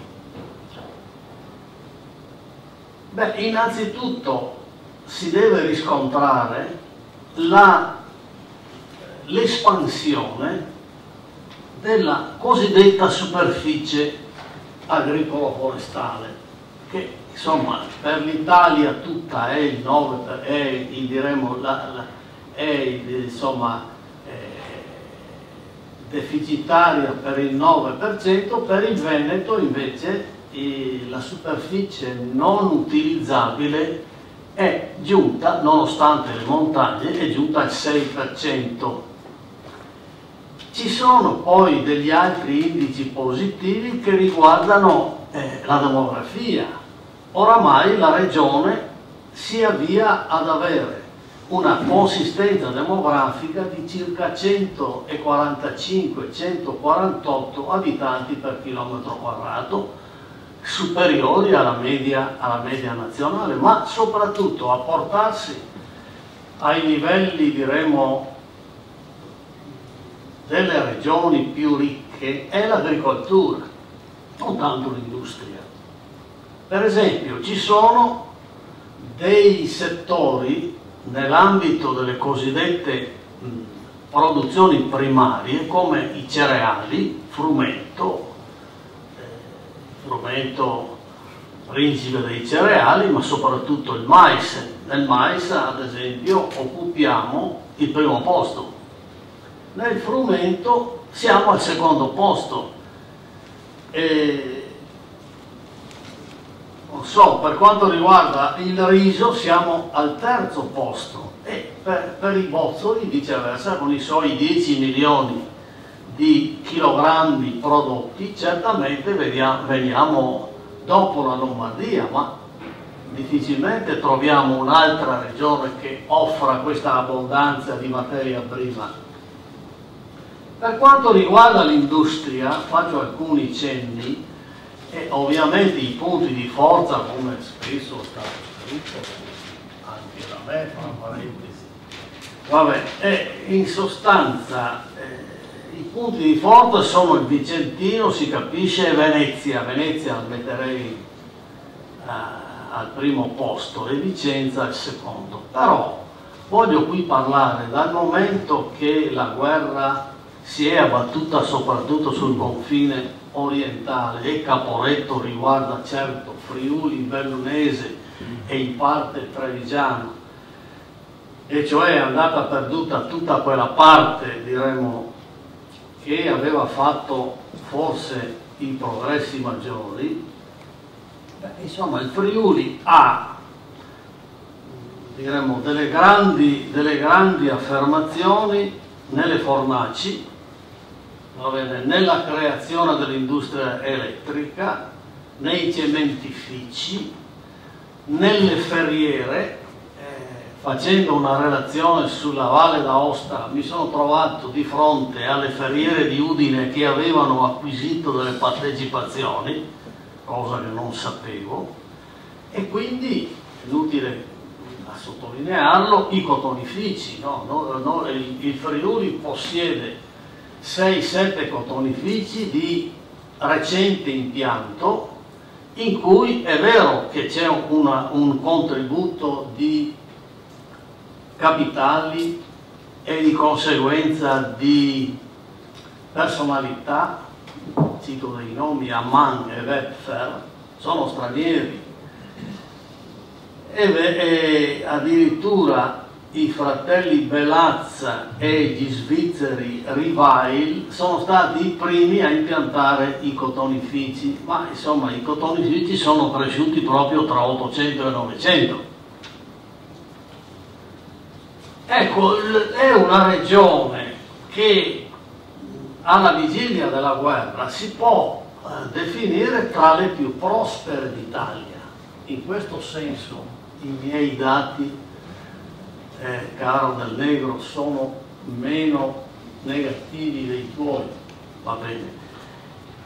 Beh, innanzitutto si deve riscontrare l'espansione della cosiddetta superficie agricolo-forestale, che insomma per l'Italia tutta è il 9, è, il, diremo, la, la, è il, insomma, eh, deficitaria per il 9%, per il Veneto invece eh, la superficie non utilizzabile è giunta, nonostante le montagne, è giunta al 6%. Ci sono poi degli altri indici positivi che riguardano eh, la demografia. Oramai la regione si avvia ad avere una consistenza demografica di circa 145-148 abitanti per chilometro quadrato, superiori alla media, alla media nazionale, ma soprattutto a portarsi ai livelli, diremo, delle regioni più ricche è l'agricoltura, non tanto l'industria. Per esempio, ci sono dei settori nell'ambito delle cosiddette produzioni primarie come i cereali, frumento, eh, frumento principe dei cereali, ma soprattutto il mais. Nel mais, ad esempio, occupiamo il primo posto. Nel frumento siamo al secondo posto. E, non so, per quanto riguarda il riso siamo al terzo posto e per, per i bozzoli viceversa con i suoi 10 milioni di chilogrammi prodotti certamente vediamo, veniamo dopo la Lombardia, ma difficilmente troviamo un'altra regione che offra questa abbondanza di materia prima Per quanto riguarda l'industria, faccio alcuni cenni e ovviamente i punti di forza, come spesso è stato scritto anche da me, fra parentesi. Vabbè, e in sostanza eh, i punti di forza sono il Vicentino, si capisce, e Venezia. Venezia la metterei eh, al primo posto e Vicenza al secondo. Però voglio qui parlare dal momento che la guerra si è abbattuta soprattutto sul confine orientale e Caporetto riguarda certo Friuli, Bellunese e in parte Trevigiano. E cioè è andata perduta tutta quella parte diremmo che aveva fatto forse i progressi maggiori. Beh, insomma il Friuli ha diremmo delle grandi, delle grandi affermazioni nelle fornaci bene, nella creazione dell'industria elettrica, nei cementifici, nelle ferriere, eh, facendo una relazione sulla Valle d'Aosta mi sono trovato di fronte alle ferriere di Udine che avevano acquisito delle partecipazioni, cosa che non sapevo, e quindi, inutile a sottolinearlo, i cotonifici, no? No, no, il, il Friuli possiede 6-7 cotonifici di recente impianto in cui è vero che c'è un contributo di capitali e di conseguenza di personalità, cito dei nomi, Amman e Webfer, sono stranieri. E, e addirittura i fratelli Belazza e gli svizzeri Rivail sono stati i primi a impiantare i cotonifici, ma insomma i cotonifici sono cresciuti proprio tra 800 e 900. Ecco, è una regione che alla vigilia della guerra si può eh, definire tra le più prospere d'Italia. In questo senso i miei dati eh, caro del negro, sono meno negativi dei tuoi, va bene.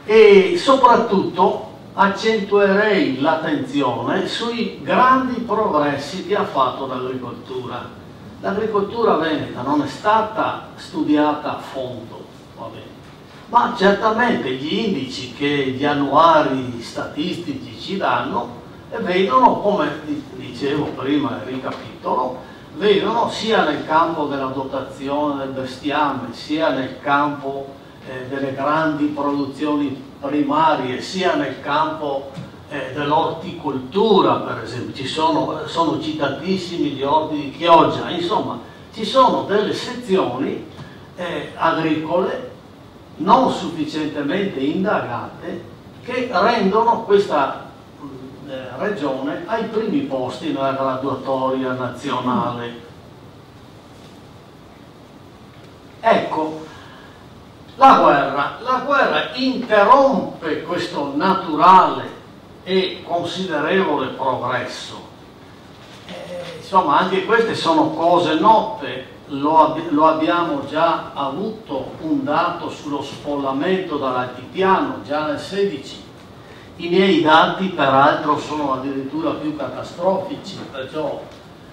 E soprattutto accentuerei l'attenzione sui grandi progressi che ha fatto l'agricoltura. L'agricoltura veneta non è stata studiata a fondo, va bene. ma certamente gli indici che gli annuari statistici ci danno vedono, come dicevo prima e ricapitolo, vedono sia nel campo della dotazione del bestiame, sia nel campo eh, delle grandi produzioni primarie, sia nel campo eh, dell'orticoltura, per esempio, ci sono, sono citatissimi gli orti di Chioggia, insomma, ci sono delle sezioni eh, agricole non sufficientemente indagate che rendono questa eh, regione ai primi posti nella graduatoria nazionale. Ecco, la guerra, la guerra interrompe questo naturale e considerevole progresso. Eh, insomma, anche queste sono cose note, lo, ab lo, abbiamo già avuto un dato sullo sfollamento dall'altipiano già nel 16 i miei dati peraltro sono addirittura più catastrofici, perciò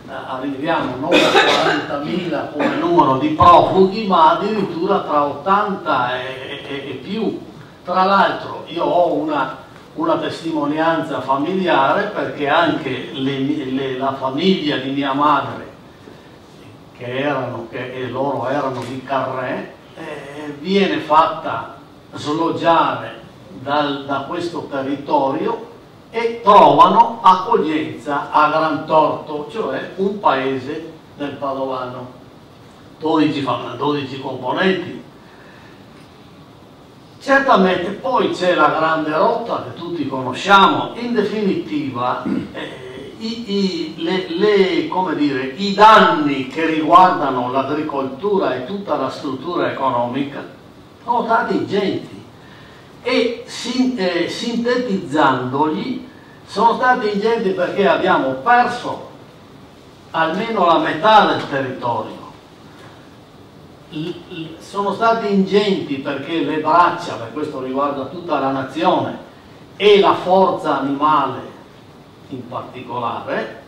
eh, arriviamo non a 40.000 come numero di profughi, ma addirittura tra 80 e, e, e più. Tra l'altro io ho una, una, testimonianza familiare perché anche le, le, la famiglia di mia madre, che, erano, che loro erano di Carré, eh, viene fatta sloggiare dal, da questo territorio e trovano accoglienza a Gran Torto, cioè un paese del Padovano. 12, 12 componenti. Certamente poi c'è la grande rotta che tutti conosciamo, in definitiva eh, i, i, le, le, dire, i danni che riguardano l'agricoltura e tutta la struttura economica sono stati ingenti e eh, sintetizzandoli sono stati ingenti perché abbiamo perso almeno la metà del territorio. Sono stati ingenti perché le braccia, per questo riguarda tutta la nazione, e la forza animale in particolare,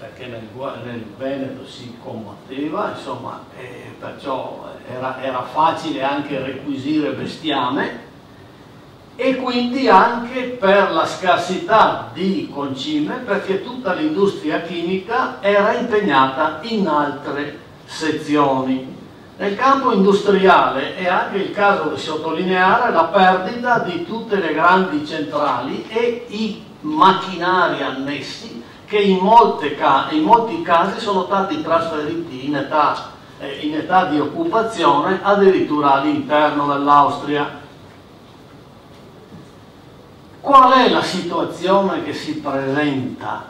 perché nel, nel Veneto si combatteva, insomma, e perciò era, era facile anche requisire bestiame, e quindi anche per la scarsità di concime perché tutta l'industria chimica era impegnata in altre sezioni. Nel campo industriale è anche il caso di sottolineare la perdita di tutte le grandi centrali e i macchinari annessi che in, in molti casi sono stati trasferiti in età, eh, in età di occupazione addirittura all'interno dell'Austria. Qual è la situazione che si presenta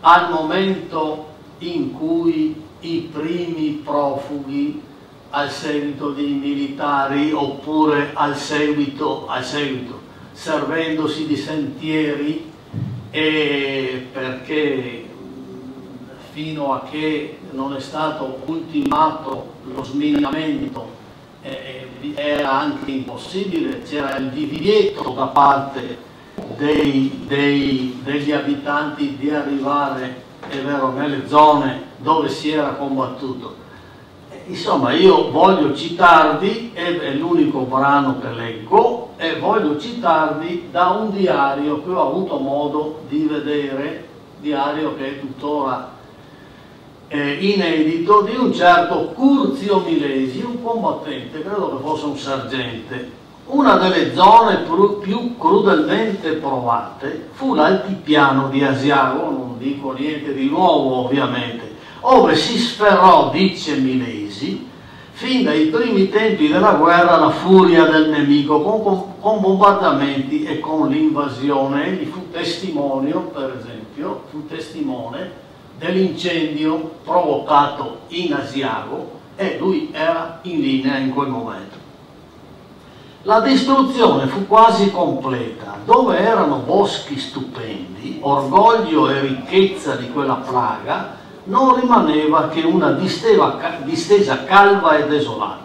al momento in cui i primi profughi al seguito dei militari oppure al seguito, al seguito servendosi di sentieri e perché fino a che non è stato ultimato lo sminamento eh, era anche impossibile, c'era il divieto da parte dei, dei, degli abitanti di arrivare vero, nelle zone dove si era combattuto. Insomma, io voglio citarvi, è l'unico brano che leggo, e voglio citarvi da un diario che ho avuto modo di vedere, diario che è tuttora eh, inedito, di un certo Curzio Milesi, un combattente, credo che fosse un sergente, una delle zone più crudelmente provate fu l'altipiano di Asiago, non dico niente di nuovo ovviamente, dove si sferrò, dice Milesi, fin dai primi tempi della guerra la furia del nemico con, con bombardamenti e con l'invasione. Egli fu testimonio, per esempio, fu testimone dell'incendio provocato in Asiago e lui era in linea in quel momento. La distruzione fu quasi completa, dove erano boschi stupendi, orgoglio e ricchezza di quella plaga, non rimaneva che una distesa calva e desolata.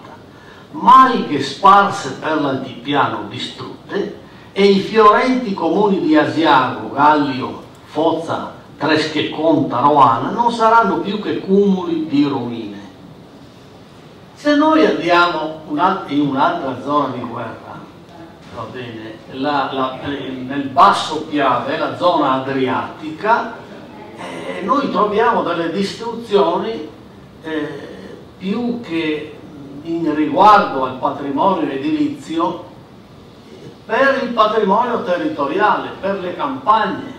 Malghe sparse per l'altipiano distrutte e i fiorenti comuni di Asiago, Gallio, Fozza, Trescheconta, Roana non saranno più che cumuli di rovine se noi andiamo in un'altra zona di guerra, va bene, la, la, nel basso Piave, la zona adriatica, eh, noi troviamo delle distruzioni eh, più che in riguardo al patrimonio edilizio per il patrimonio territoriale, per le campagne.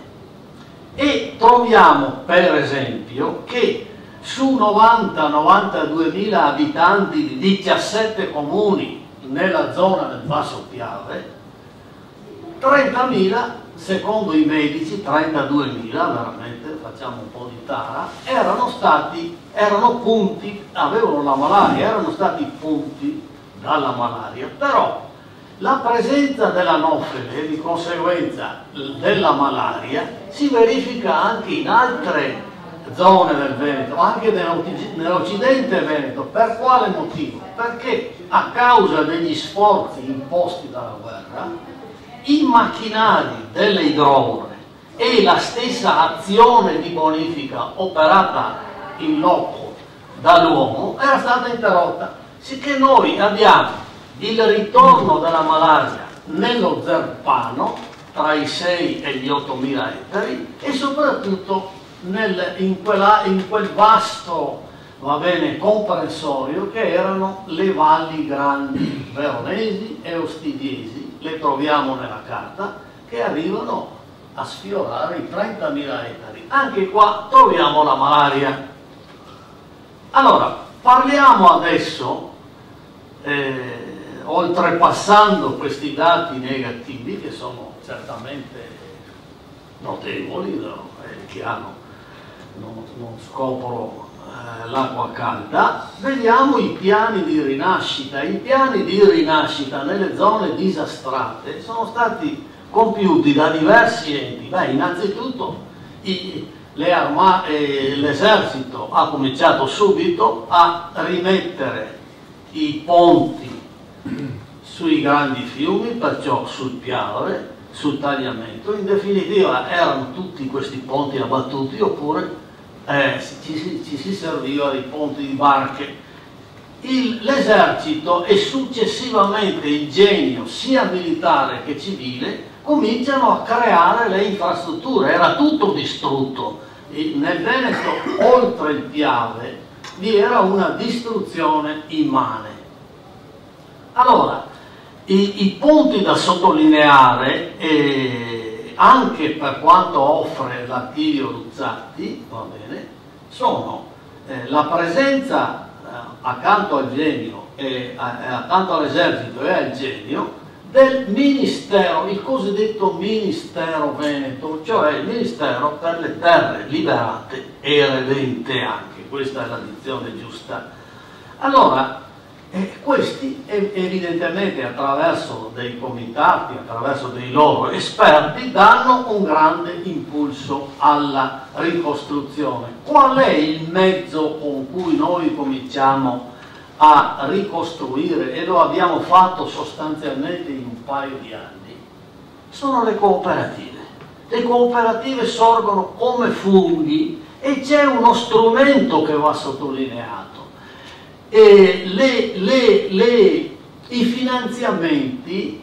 E troviamo per esempio che su 90-92 mila abitanti di 17 comuni nella zona del Basso Piave, 30.000, secondo i medici, 32.000, veramente, facciamo un po' di tara, erano stati, erano punti, avevano la malaria, erano stati punti dalla malaria, però la presenza dell'anofele e di conseguenza della malaria si verifica anche in altre zone del Veneto, anche nell'Occidente Veneto. Per quale motivo? Perché a causa degli sforzi imposti dalla guerra, i macchinari delle idrovore e la stessa azione di bonifica operata in loco dall'uomo era stata interrotta, sicché noi abbiamo il ritorno della malaria nello Zerpano tra i 6 e gli 8 mila ettari e soprattutto nel, in, quella, in, quel vasto va bene, comprensorio che erano le valli grandi veronesi e ostidiesi, le troviamo nella carta, che arrivano a sfiorare i 30.000 ettari. Anche qua troviamo la malaria. Allora, parliamo adesso, eh, oltrepassando questi dati negativi, che sono certamente notevoli, no? che hanno non, non scopro eh, l'acqua calda, vediamo i piani di rinascita. I piani di rinascita nelle zone disastrate sono stati compiuti da diversi enti. Beh, innanzitutto i, l'esercito ha cominciato subito a rimettere i ponti sui grandi fiumi, perciò sul Piave, sul tagliamento. In definitiva erano tutti questi ponti abbattuti oppure eh, ci, ci, si serviva dei ponti di barche. L'esercito e successivamente il genio sia militare che civile cominciano a creare le infrastrutture, era tutto distrutto. Nel Veneto, oltre il Piave, vi era una distruzione immane. Allora, i, i punti da sottolineare, eh, anche per quanto offre l'archivio Luzzatti, bene, sono eh, la presenza eh, accanto al genio e accanto all'esercito e al genio del Ministero, il cosiddetto Ministero Veneto, cioè il Ministero per le terre liberate e redente anche, questa è la dizione giusta. Allora, eh, questi evidentemente attraverso dei comitati, attraverso dei loro esperti, danno un grande impulso alla ricostruzione. Qual è il mezzo con cui noi cominciamo a ricostruire e lo abbiamo fatto sostanzialmente in un paio di anni? Sono le cooperative. Le cooperative sorgono come funghi e c'è uno strumento che va sottolineato eh, le, le, le, i finanziamenti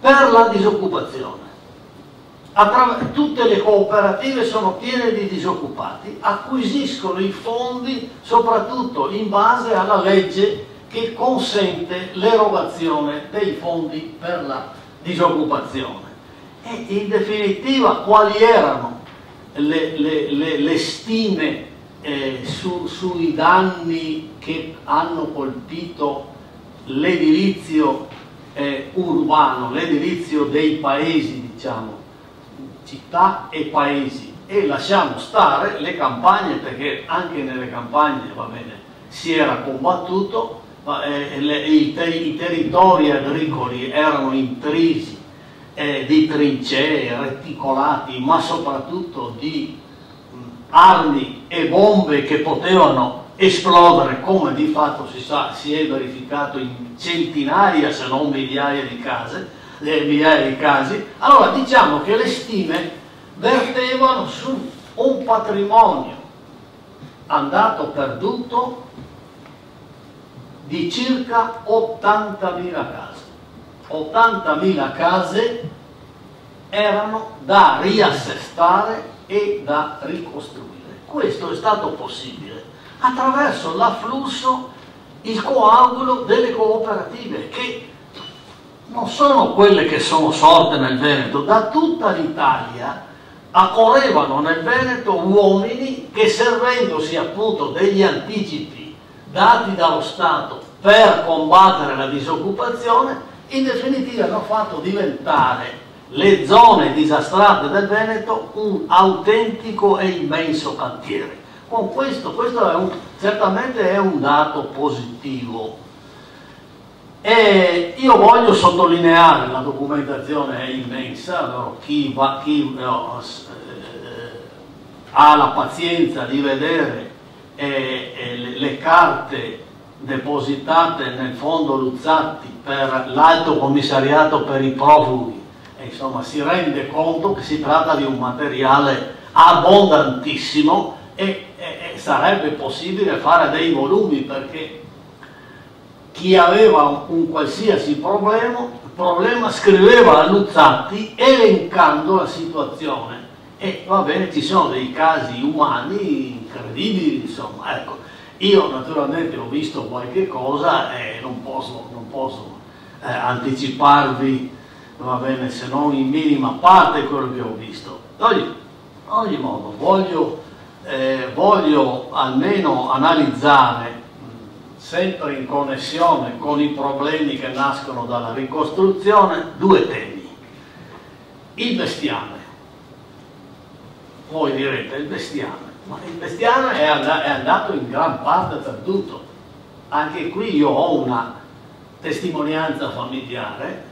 per la disoccupazione. Tutte le cooperative sono piene di disoccupati, acquisiscono i fondi soprattutto in base alla legge che consente l'erogazione dei fondi per la disoccupazione. E in definitiva quali erano le, le, le, le stime eh, su, sui danni che hanno colpito l'edilizio eh, urbano, l'edilizio dei paesi, diciamo, città e paesi, e lasciamo stare le campagne, perché anche nelle campagne, va bene, si era combattuto, ma, eh, le, i, ter i, territori agricoli erano intrisi eh, di trincee, reticolati, ma soprattutto di armi e bombe che potevano esplodere, come di fatto si sa, si è verificato in centinaia se non migliaia di case, eh, migliaia di casi, allora diciamo che le stime vertevano su un patrimonio andato perduto di circa 80.000 case. 80.000 case erano da riassestare e da ricostruire. Questo è stato possibile attraverso l'afflusso, il coagulo delle cooperative che non sono quelle che sono sorte nel Veneto, da tutta l'Italia accorrevano nel Veneto uomini che servendosi appunto degli anticipi dati dallo Stato per combattere la disoccupazione, in definitiva hanno fatto diventare le zone disastrate del Veneto un autentico e immenso cantiere. Con questo, questo è un, certamente è un dato positivo. E io voglio sottolineare, la documentazione è immensa, no? chi, va, chi no, eh, ha la pazienza di vedere eh, eh, le, le carte depositate nel fondo Luzzatti per l'Alto Commissariato per i Profughi insomma si rende conto che si tratta di un materiale abbondantissimo e, e, e sarebbe possibile fare dei volumi perché chi aveva un, un qualsiasi problema, problema, scriveva a Luzzatti elencando la situazione. E va bene ci sono dei casi umani incredibili insomma ecco. Io naturalmente ho visto qualche cosa e non posso, non posso eh, anticiparvi va bene, se non in minima parte quello che ho visto. Oggi, ogni modo, voglio, eh, voglio almeno analizzare, sempre in connessione con i problemi che nascono dalla ricostruzione, due temi. Il bestiame. Voi direte, il bestiame. Ma il bestiame è andato in gran parte perduto. Anche qui io ho una testimonianza familiare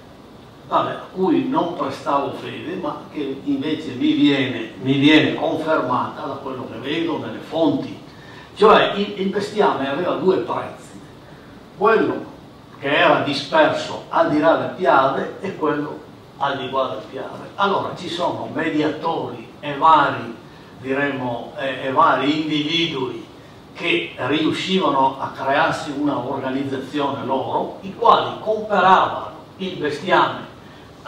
vabbè, a cui non prestavo fede, ma che invece mi viene, mi viene confermata da quello che vedo nelle fonti. Cioè il, il bestiame aveva due prezzi, quello che era disperso al di là del Piave e quello al di qua del Piave. Allora ci sono mediatori e vari, diremmo, e, e vari individui che riuscivano a crearsi una organizzazione loro, i quali comperavano il bestiame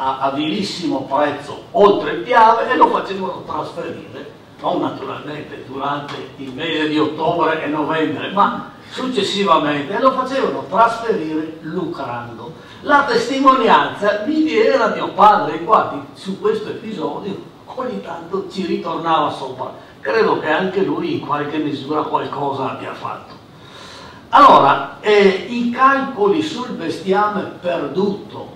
a, a vilissimo prezzo oltre il Piave e lo facevano trasferire, non naturalmente durante il mese di ottobre e novembre, ma successivamente lo facevano trasferire lucrando. La testimonianza mi da mio padre, infatti su questo episodio ogni tanto ci ritornava sopra. Credo che anche lui in qualche misura qualcosa abbia fatto. Allora, eh, i calcoli sul bestiame perduto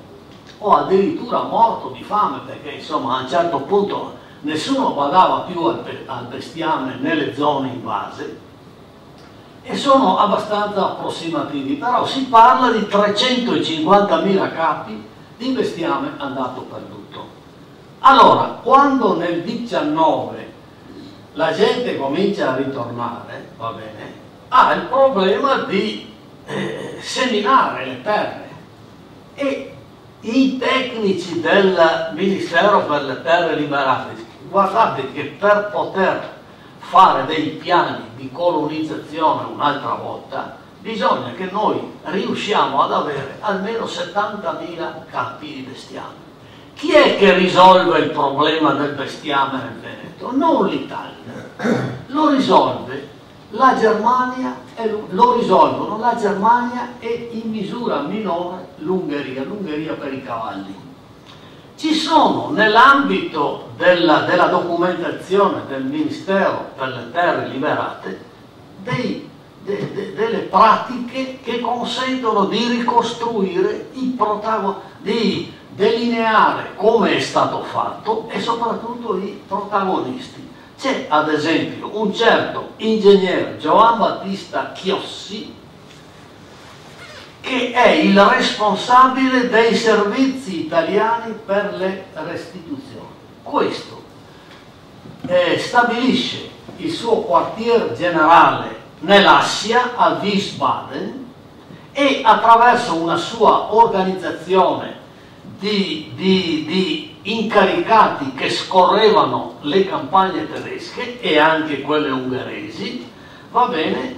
o addirittura morto di fame, perché insomma a un certo punto nessuno badava più al, al bestiame nelle zone invase, e sono abbastanza approssimativi, però si parla di 350.000 capi di bestiame andato perduto. Allora, quando nel 19 la gente comincia a ritornare, va bene, ha il problema di eh, seminare le terre e i tecnici del Ministero per le Terre Liberate, guardate che per poter fare dei piani di colonizzazione un'altra volta, bisogna che noi riusciamo ad avere almeno 70.000 capi di bestiame. Chi è che risolve il problema del bestiame nel Veneto? Non l'Italia, lo risolve la Germania lo risolvono la Germania e in misura minore l'Ungheria, l'Ungheria per i cavalli. Ci sono nell'ambito della, della, documentazione del Ministero per le Terre Liberate dei, de, de, delle pratiche che consentono di ricostruire i protagonisti, di delineare come è stato fatto e soprattutto i protagonisti. C'è ad esempio un certo ingegnere Giovan Battista Chiossi che è il responsabile dei servizi italiani per le restituzioni. Questo eh, stabilisce il suo quartier generale nell'Assia, a Wiesbaden, e attraverso una sua organizzazione di, di, di incaricati che scorrevano le campagne tedesche e anche quelle ungheresi, va bene,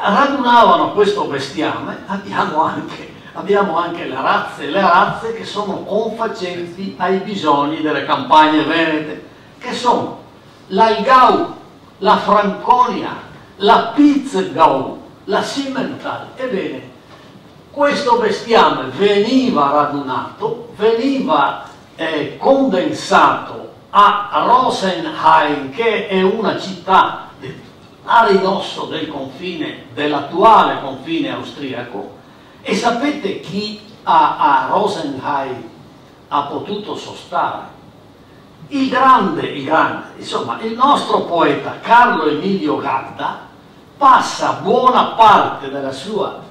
radunavano questo bestiame, abbiamo anche, abbiamo anche le razze, le razze che sono confacenti ai bisogni delle campagne venete, che sono l'Algau, la Franconia, la Pizzgau, la Simmental. Ebbene, questo bestiame veniva radunato, veniva eh, condensato a Rosenheim, che è una città a ridosso del confine, dell'attuale confine austriaco e sapete chi a, a Rosenheim ha potuto sostare? Il grande, il grande, insomma, il nostro poeta Carlo Emilio Gadda passa buona parte della sua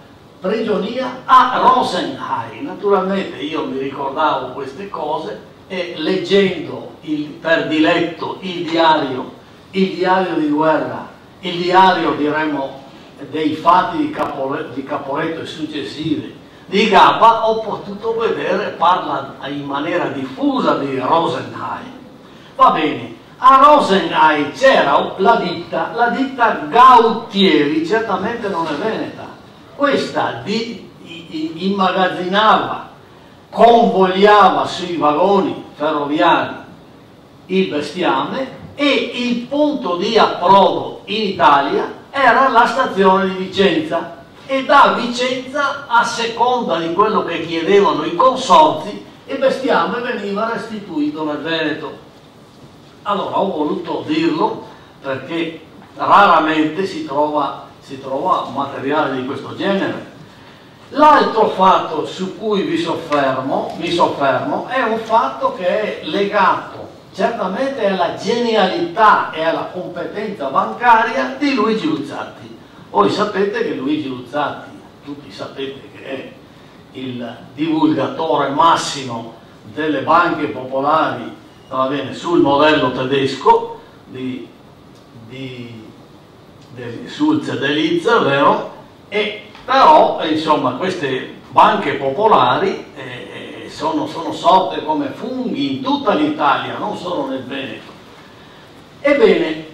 prigionia a Rosenheim. Naturalmente io mi ricordavo queste cose e leggendo il, per diletto il diario, il diario di guerra il diario, diremmo, dei fatti di, Caporetto, di Caporetto e successivi di Gappa ho potuto vedere, parla in maniera diffusa di Rosenheim. Va bene, a Rosenheim c'era la ditta, la ditta Gautieri, certamente non è veneta, questa di, immagazzinava, convogliava sui vagoni ferroviari il bestiame e il punto di approdo in Italia era la stazione di Vicenza e da Vicenza a seconda di quello che chiedevano i consorzi il bestiame veniva restituito nel Veneto. Allora ho voluto dirlo perché raramente si trova, si trova materiale di questo genere. L'altro fatto su cui vi soffermo, mi soffermo è un fatto che è legato certamente alla genialità e alla competenza bancaria di Luigi Luzzatti. Voi sapete che Luigi Luzzatti, tutti sapete che è il divulgatore massimo delle banche popolari bene, sul modello tedesco di, di, Sulz e Liza, vero? E però insomma queste banche popolari eh, sono, sono sorte come funghi in tutta l'Italia, non solo nel Veneto. Ebbene,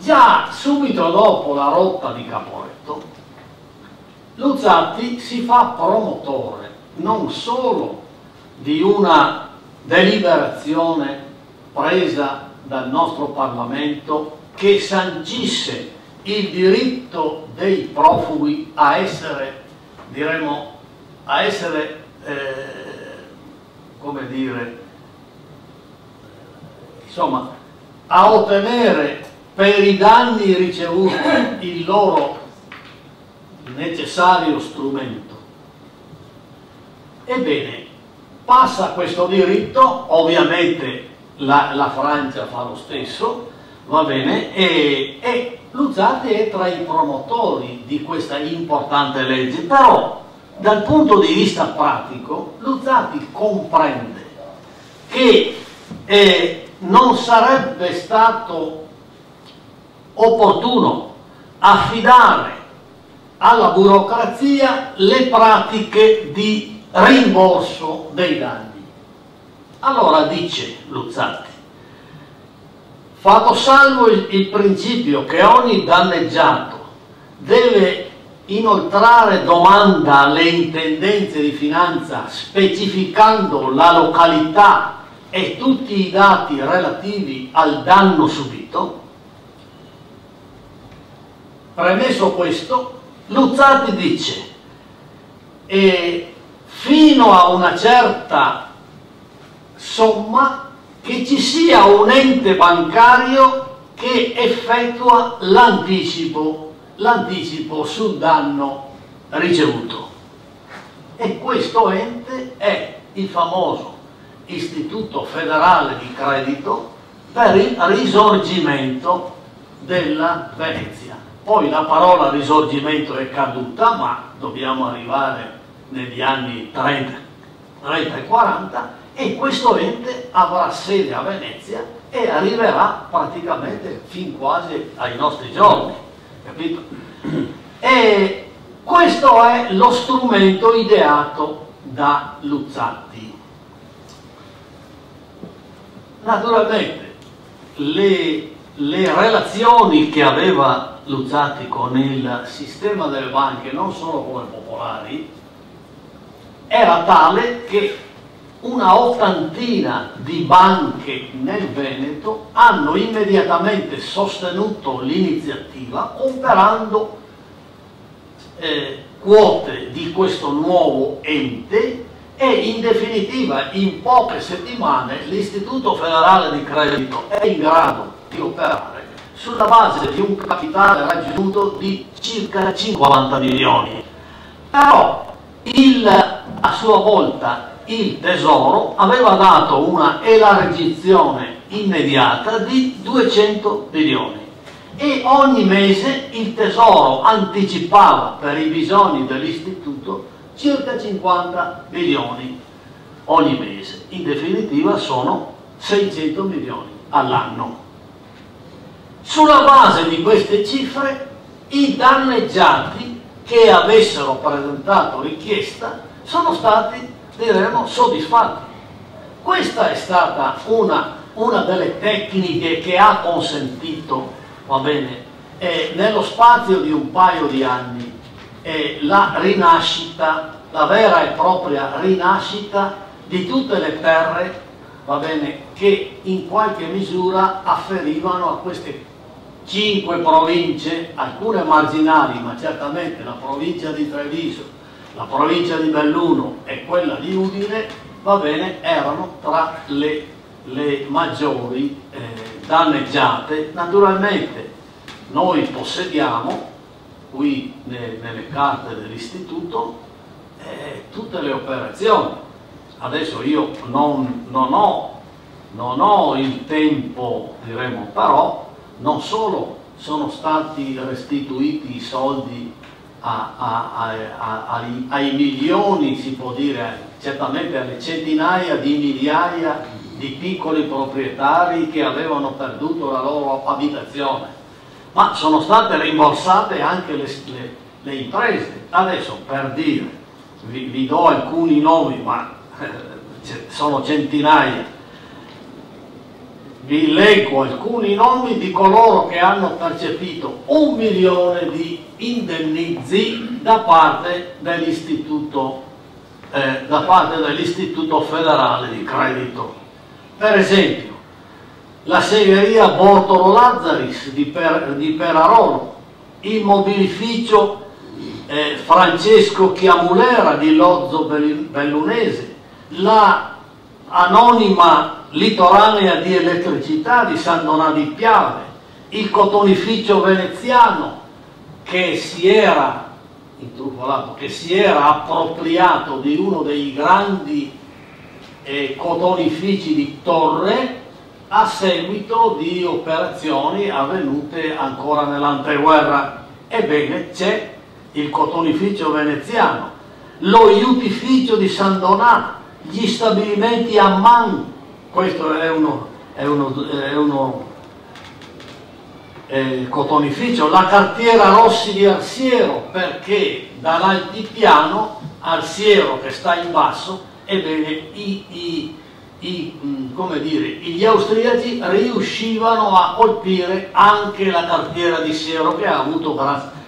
già subito dopo la rotta di Caporetto, Luzzatti si fa promotore non solo di una deliberazione presa dal nostro Parlamento che sancisse il diritto dei profughi a essere, diremo, a essere, eh, come dire, insomma, a ottenere per i danni ricevuti il loro necessario strumento. Ebbene, passa questo diritto, ovviamente la, la Francia fa lo stesso, va bene, e, e Luzzati è tra i promotori di questa importante legge, però dal punto di vista pratico Luzzati comprende che eh, non sarebbe stato opportuno affidare alla burocrazia le pratiche di rimborso dei danni. Allora dice Luzzatti, fatto salvo il, il principio che ogni danneggiato deve inoltrare domanda alle intendenze di finanza specificando la località e tutti i dati relativi al danno subito, premesso questo, Luzzati dice e fino a una certa somma che ci sia un ente bancario che effettua l'anticipo, l'anticipo sul danno ricevuto. E questo ente è il famoso Istituto Federale di Credito per il risorgimento della Venezia. Poi la parola risorgimento è caduta, ma dobbiamo arrivare negli anni 30, 30 e 40 e questo ente avrà sede a Venezia e arriverà praticamente fin quasi ai nostri giorni, capito? E questo è lo strumento ideato da Luzzatti. Naturalmente le, le relazioni che aveva Luzzatti con il sistema delle banche, non solo come popolari, era tale che una ottantina di banche nel Veneto hanno immediatamente sostenuto l'iniziativa comprando eh, quote di questo nuovo ente e in definitiva in poche settimane l'Istituto Federale di Credito è in grado di operare sulla base di un capitale raggiunto di circa 50 milioni. Però il, a sua volta il Tesoro aveva dato una elargizione immediata di 200 milioni e ogni mese il Tesoro anticipava per i bisogni dell'istituto circa 50 milioni ogni mese. In definitiva sono 600 milioni all'anno. Sulla base di queste cifre i danneggiati che avessero presentato richiesta sono stati diremo, soddisfatti. Questa è stata una, una delle tecniche che ha consentito, va bene, eh, nello spazio di un paio di anni, eh, la rinascita, la vera e propria rinascita di tutte le terre, va bene, che in qualche misura afferivano a queste cinque province, alcune marginali, ma certamente la provincia di Treviso, la provincia di Belluno e quella di Udine, va bene, erano tra le, le maggiori eh, danneggiate. Naturalmente noi possediamo qui ne, nelle carte dell'istituto eh, tutte le operazioni. Adesso io non, non, ho, non ho il tempo, diremo, però non solo sono stati restituiti i soldi a, a, a, ai milioni, si può dire, certamente alle centinaia di migliaia di piccoli proprietari che avevano perduto la loro abitazione, ma sono state rimborsate anche le, le, le imprese. Adesso per dire, vi, vi do alcuni nomi, ma sono centinaia, vi leggo alcuni nomi di coloro che hanno percepito un milione di indennizi da parte dell'istituto eh, da parte dell'istituto federale di credito. Per esempio la segheria Bortolo Lazzaris di, per, di Perarolo il mobilificio eh, Francesco Chiamulera di Lozzo Bellunese la anonima litoranea di elettricità di San Donà di Piave, il cotonificio veneziano che si era intrufolato, che si era appropriato di uno dei grandi eh, cotonifici di Torre a seguito di operazioni avvenute ancora nell'anteguerra. Ebbene, c'è il cotonificio veneziano, lo iutificio di San Donà, gli stabilimenti a Man, questo è uno, è uno, è uno eh, cotonificio, la cartiera Rossi di Arsiero, perché dall'altipiano Arsiero che sta in basso, ebbene i, i, i, mm, dire, gli austriaci riuscivano a colpire anche la cartiera di Siero che ha avuto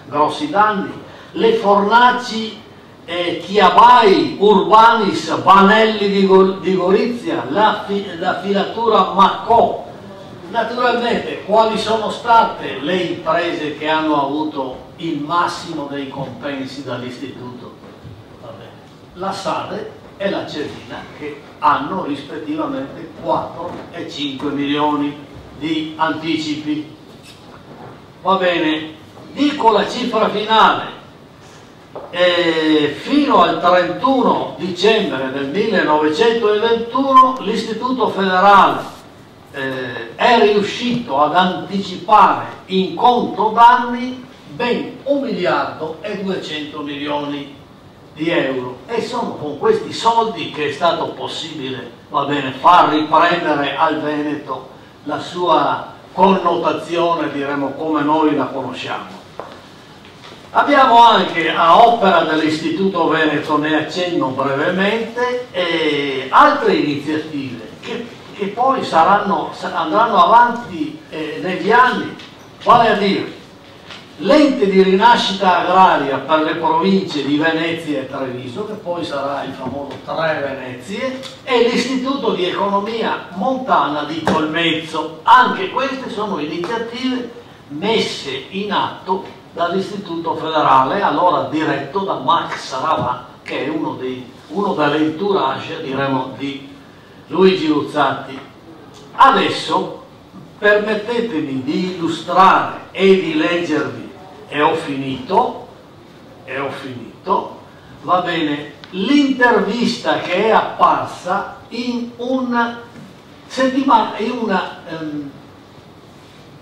grossi danni. Le fornaci eh, Chiabai, Urbanis, Banelli di, Gol di Gorizia, la, fi la filatura Maccò. Naturalmente, quali sono state le imprese che hanno avuto il massimo dei compensi dall'istituto? La Sade e la Cerina che hanno rispettivamente 4 e 5 milioni di anticipi. Va bene, dico la cifra finale, e fino al 31 dicembre del 1921 l'Istituto federale eh, è riuscito ad anticipare in conto danni ben 1 miliardo e 200 milioni di euro. E sono con questi soldi che è stato possibile bene, far riprendere al Veneto la sua connotazione diremo come noi la conosciamo. Abbiamo anche a opera dell'Istituto Veneto, ne accenno brevemente, eh, altre iniziative che, che poi saranno, andranno avanti eh, negli anni, vale a dire l'ente di rinascita agraria per le province di Venezia e Treviso, che poi sarà il famoso Tre Venezie, e l'Istituto di Economia Montana di Colmezzo. Anche queste sono iniziative messe in atto dall'Istituto Federale, allora diretto da Max Sarava, che è uno, dei, uno dell'entourage, diremo, di Luigi Luzzatti. Adesso permettetemi di illustrare e di leggervi, e ho finito, e ho finito, va bene, l'intervista che è apparsa in una settimana, in una... Um,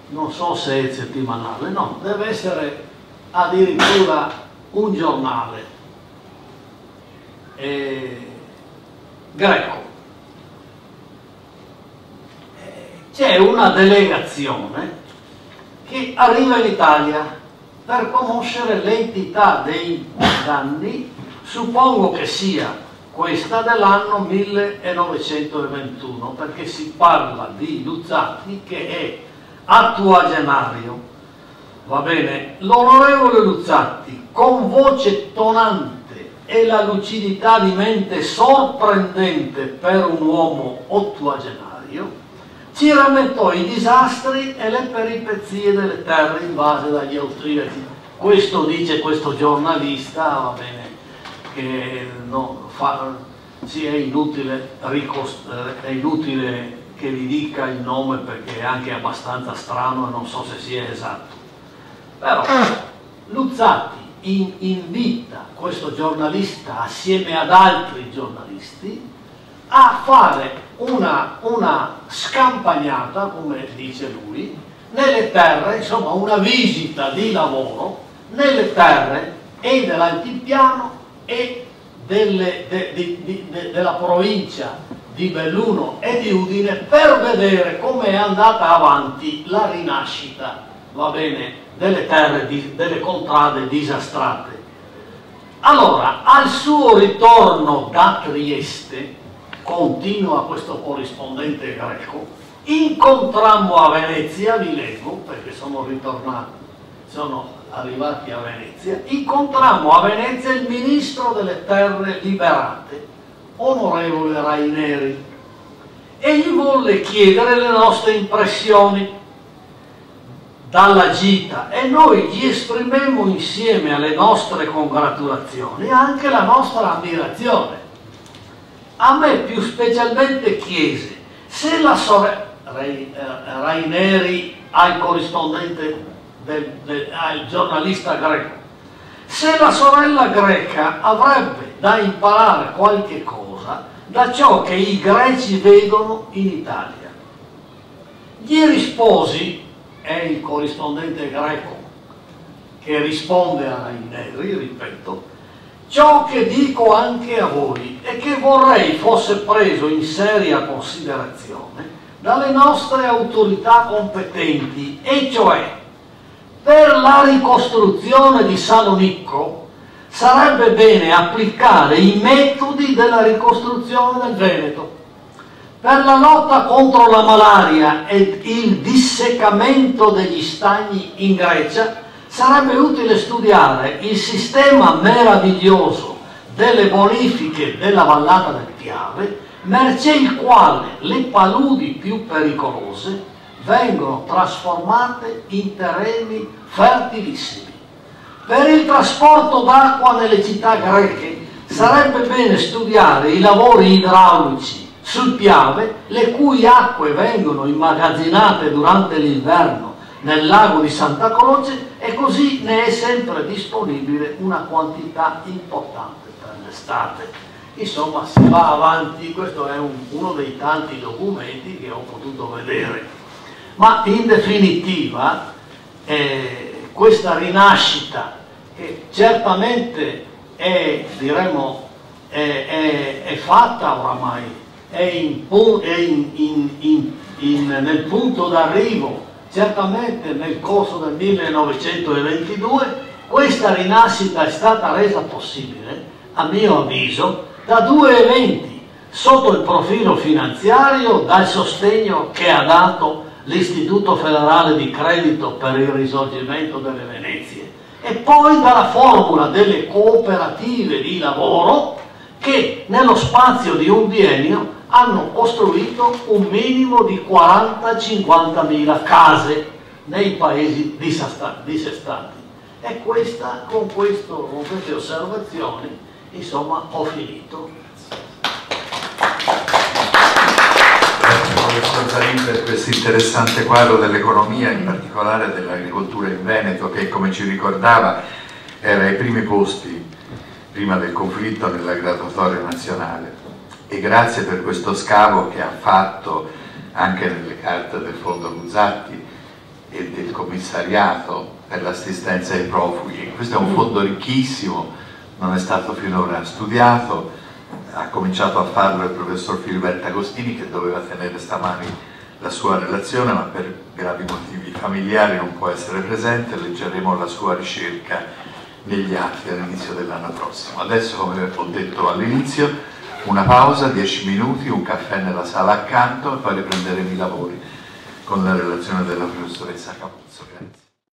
non so se è settimanale, no, deve essere addirittura un giornale eh, greco. C'è una delegazione che arriva in Italia per conoscere l'entità dei danni, suppongo che sia questa dell'anno 1921, perché si parla di Luzzatti che è attuagenario. Va bene? L'onorevole Luzzatti, con voce tonante e la lucidità di mente sorprendente per un uomo ottuagenario, ci rammentò i disastri e le peripezie delle terre invase dagli austriaci. Questo dice questo giornalista, va bene, che no, fa, sì, è inutile, è inutile che vi dica il nome perché è anche abbastanza strano e non so se sia esatto. Però Luzzatti in, invita questo giornalista assieme ad altri giornalisti a fare una, una scampagnata, come dice lui, nelle terre, insomma una visita di lavoro nelle terre e dell'altipiano e delle, de, de, de, della provincia di Belluno e di Udine per vedere come è andata avanti la rinascita va bene, delle terre, delle contrade disastrate. Allora, al suo ritorno da Trieste, continua questo corrispondente greco, incontrammo a Venezia, vi leggo perché sono ritornato, sono arrivati a Venezia, incontrammo a Venezia il ministro delle terre liberate, onorevole Raineri, e gli volle chiedere le nostre impressioni dalla gita e noi gli esprimemmo insieme alle nostre congratulazioni anche la nostra ammirazione. A me più specialmente chiese se la sorella, eh, Raineri al corrispondente, del, del, al giornalista greco, se la sorella greca avrebbe da imparare qualche cosa da ciò che i greci vedono in Italia. Gli risposi è il corrispondente greco che risponde a Raineri, ripeto, ciò che dico anche a voi e che vorrei fosse preso in seria considerazione dalle nostre autorità competenti, e cioè per la ricostruzione di Salonicco sarebbe bene applicare i metodi della ricostruzione del Veneto. Per la lotta contro la malaria e il disseccamento degli stagni in Grecia sarebbe utile studiare il sistema meraviglioso delle bonifiche della vallata del Piave, mercé il quale le paludi più pericolose vengono trasformate in terreni fertilissimi. Per il trasporto d'acqua nelle città greche sarebbe bene studiare i lavori idraulici sul Piave, le cui acque vengono immagazzinate durante l'inverno nel lago di Santa Croce e così ne è sempre disponibile una quantità importante per l'estate. Insomma, si va avanti, questo è un, uno dei tanti documenti che ho potuto vedere. Ma in definitiva, eh, questa rinascita, che certamente è, diremmo, è, è, è fatta oramai è, in, è in, in, nel punto d'arrivo, certamente nel corso del 1922, questa rinascita è stata resa possibile, a mio avviso, da due eventi, sotto il profilo finanziario, dal sostegno che ha dato l'Istituto federale di credito per il risorgimento delle Venezie e poi dalla formula delle cooperative di lavoro che nello spazio di un biennio hanno costruito un minimo di 40-50 mila case nei paesi dissestati. E questa, con, questo, con queste osservazioni, insomma, ho finito. Professor Zarin per questo interessante quadro dell'economia, in particolare dell'agricoltura in Veneto, che come ci ricordava era ai primi posti prima del conflitto nella graduatoria nazionale e grazie per questo scavo che ha fatto anche nelle carte del Fondo Luzzatti e del commissariato per l'assistenza ai profughi. Questo è un fondo ricchissimo, non è stato finora studiato, ha cominciato a farlo il professor Filiberto Agostini che doveva tenere stamani la sua relazione ma per gravi motivi familiari non può essere presente, leggeremo la sua ricerca negli atti all'inizio dell'anno prossimo. Adesso come ho detto all'inizio una pausa, 10 minuti, un caffè nella sala accanto e poi riprenderemo i lavori con la relazione della professoressa Capuzzo. Grazie.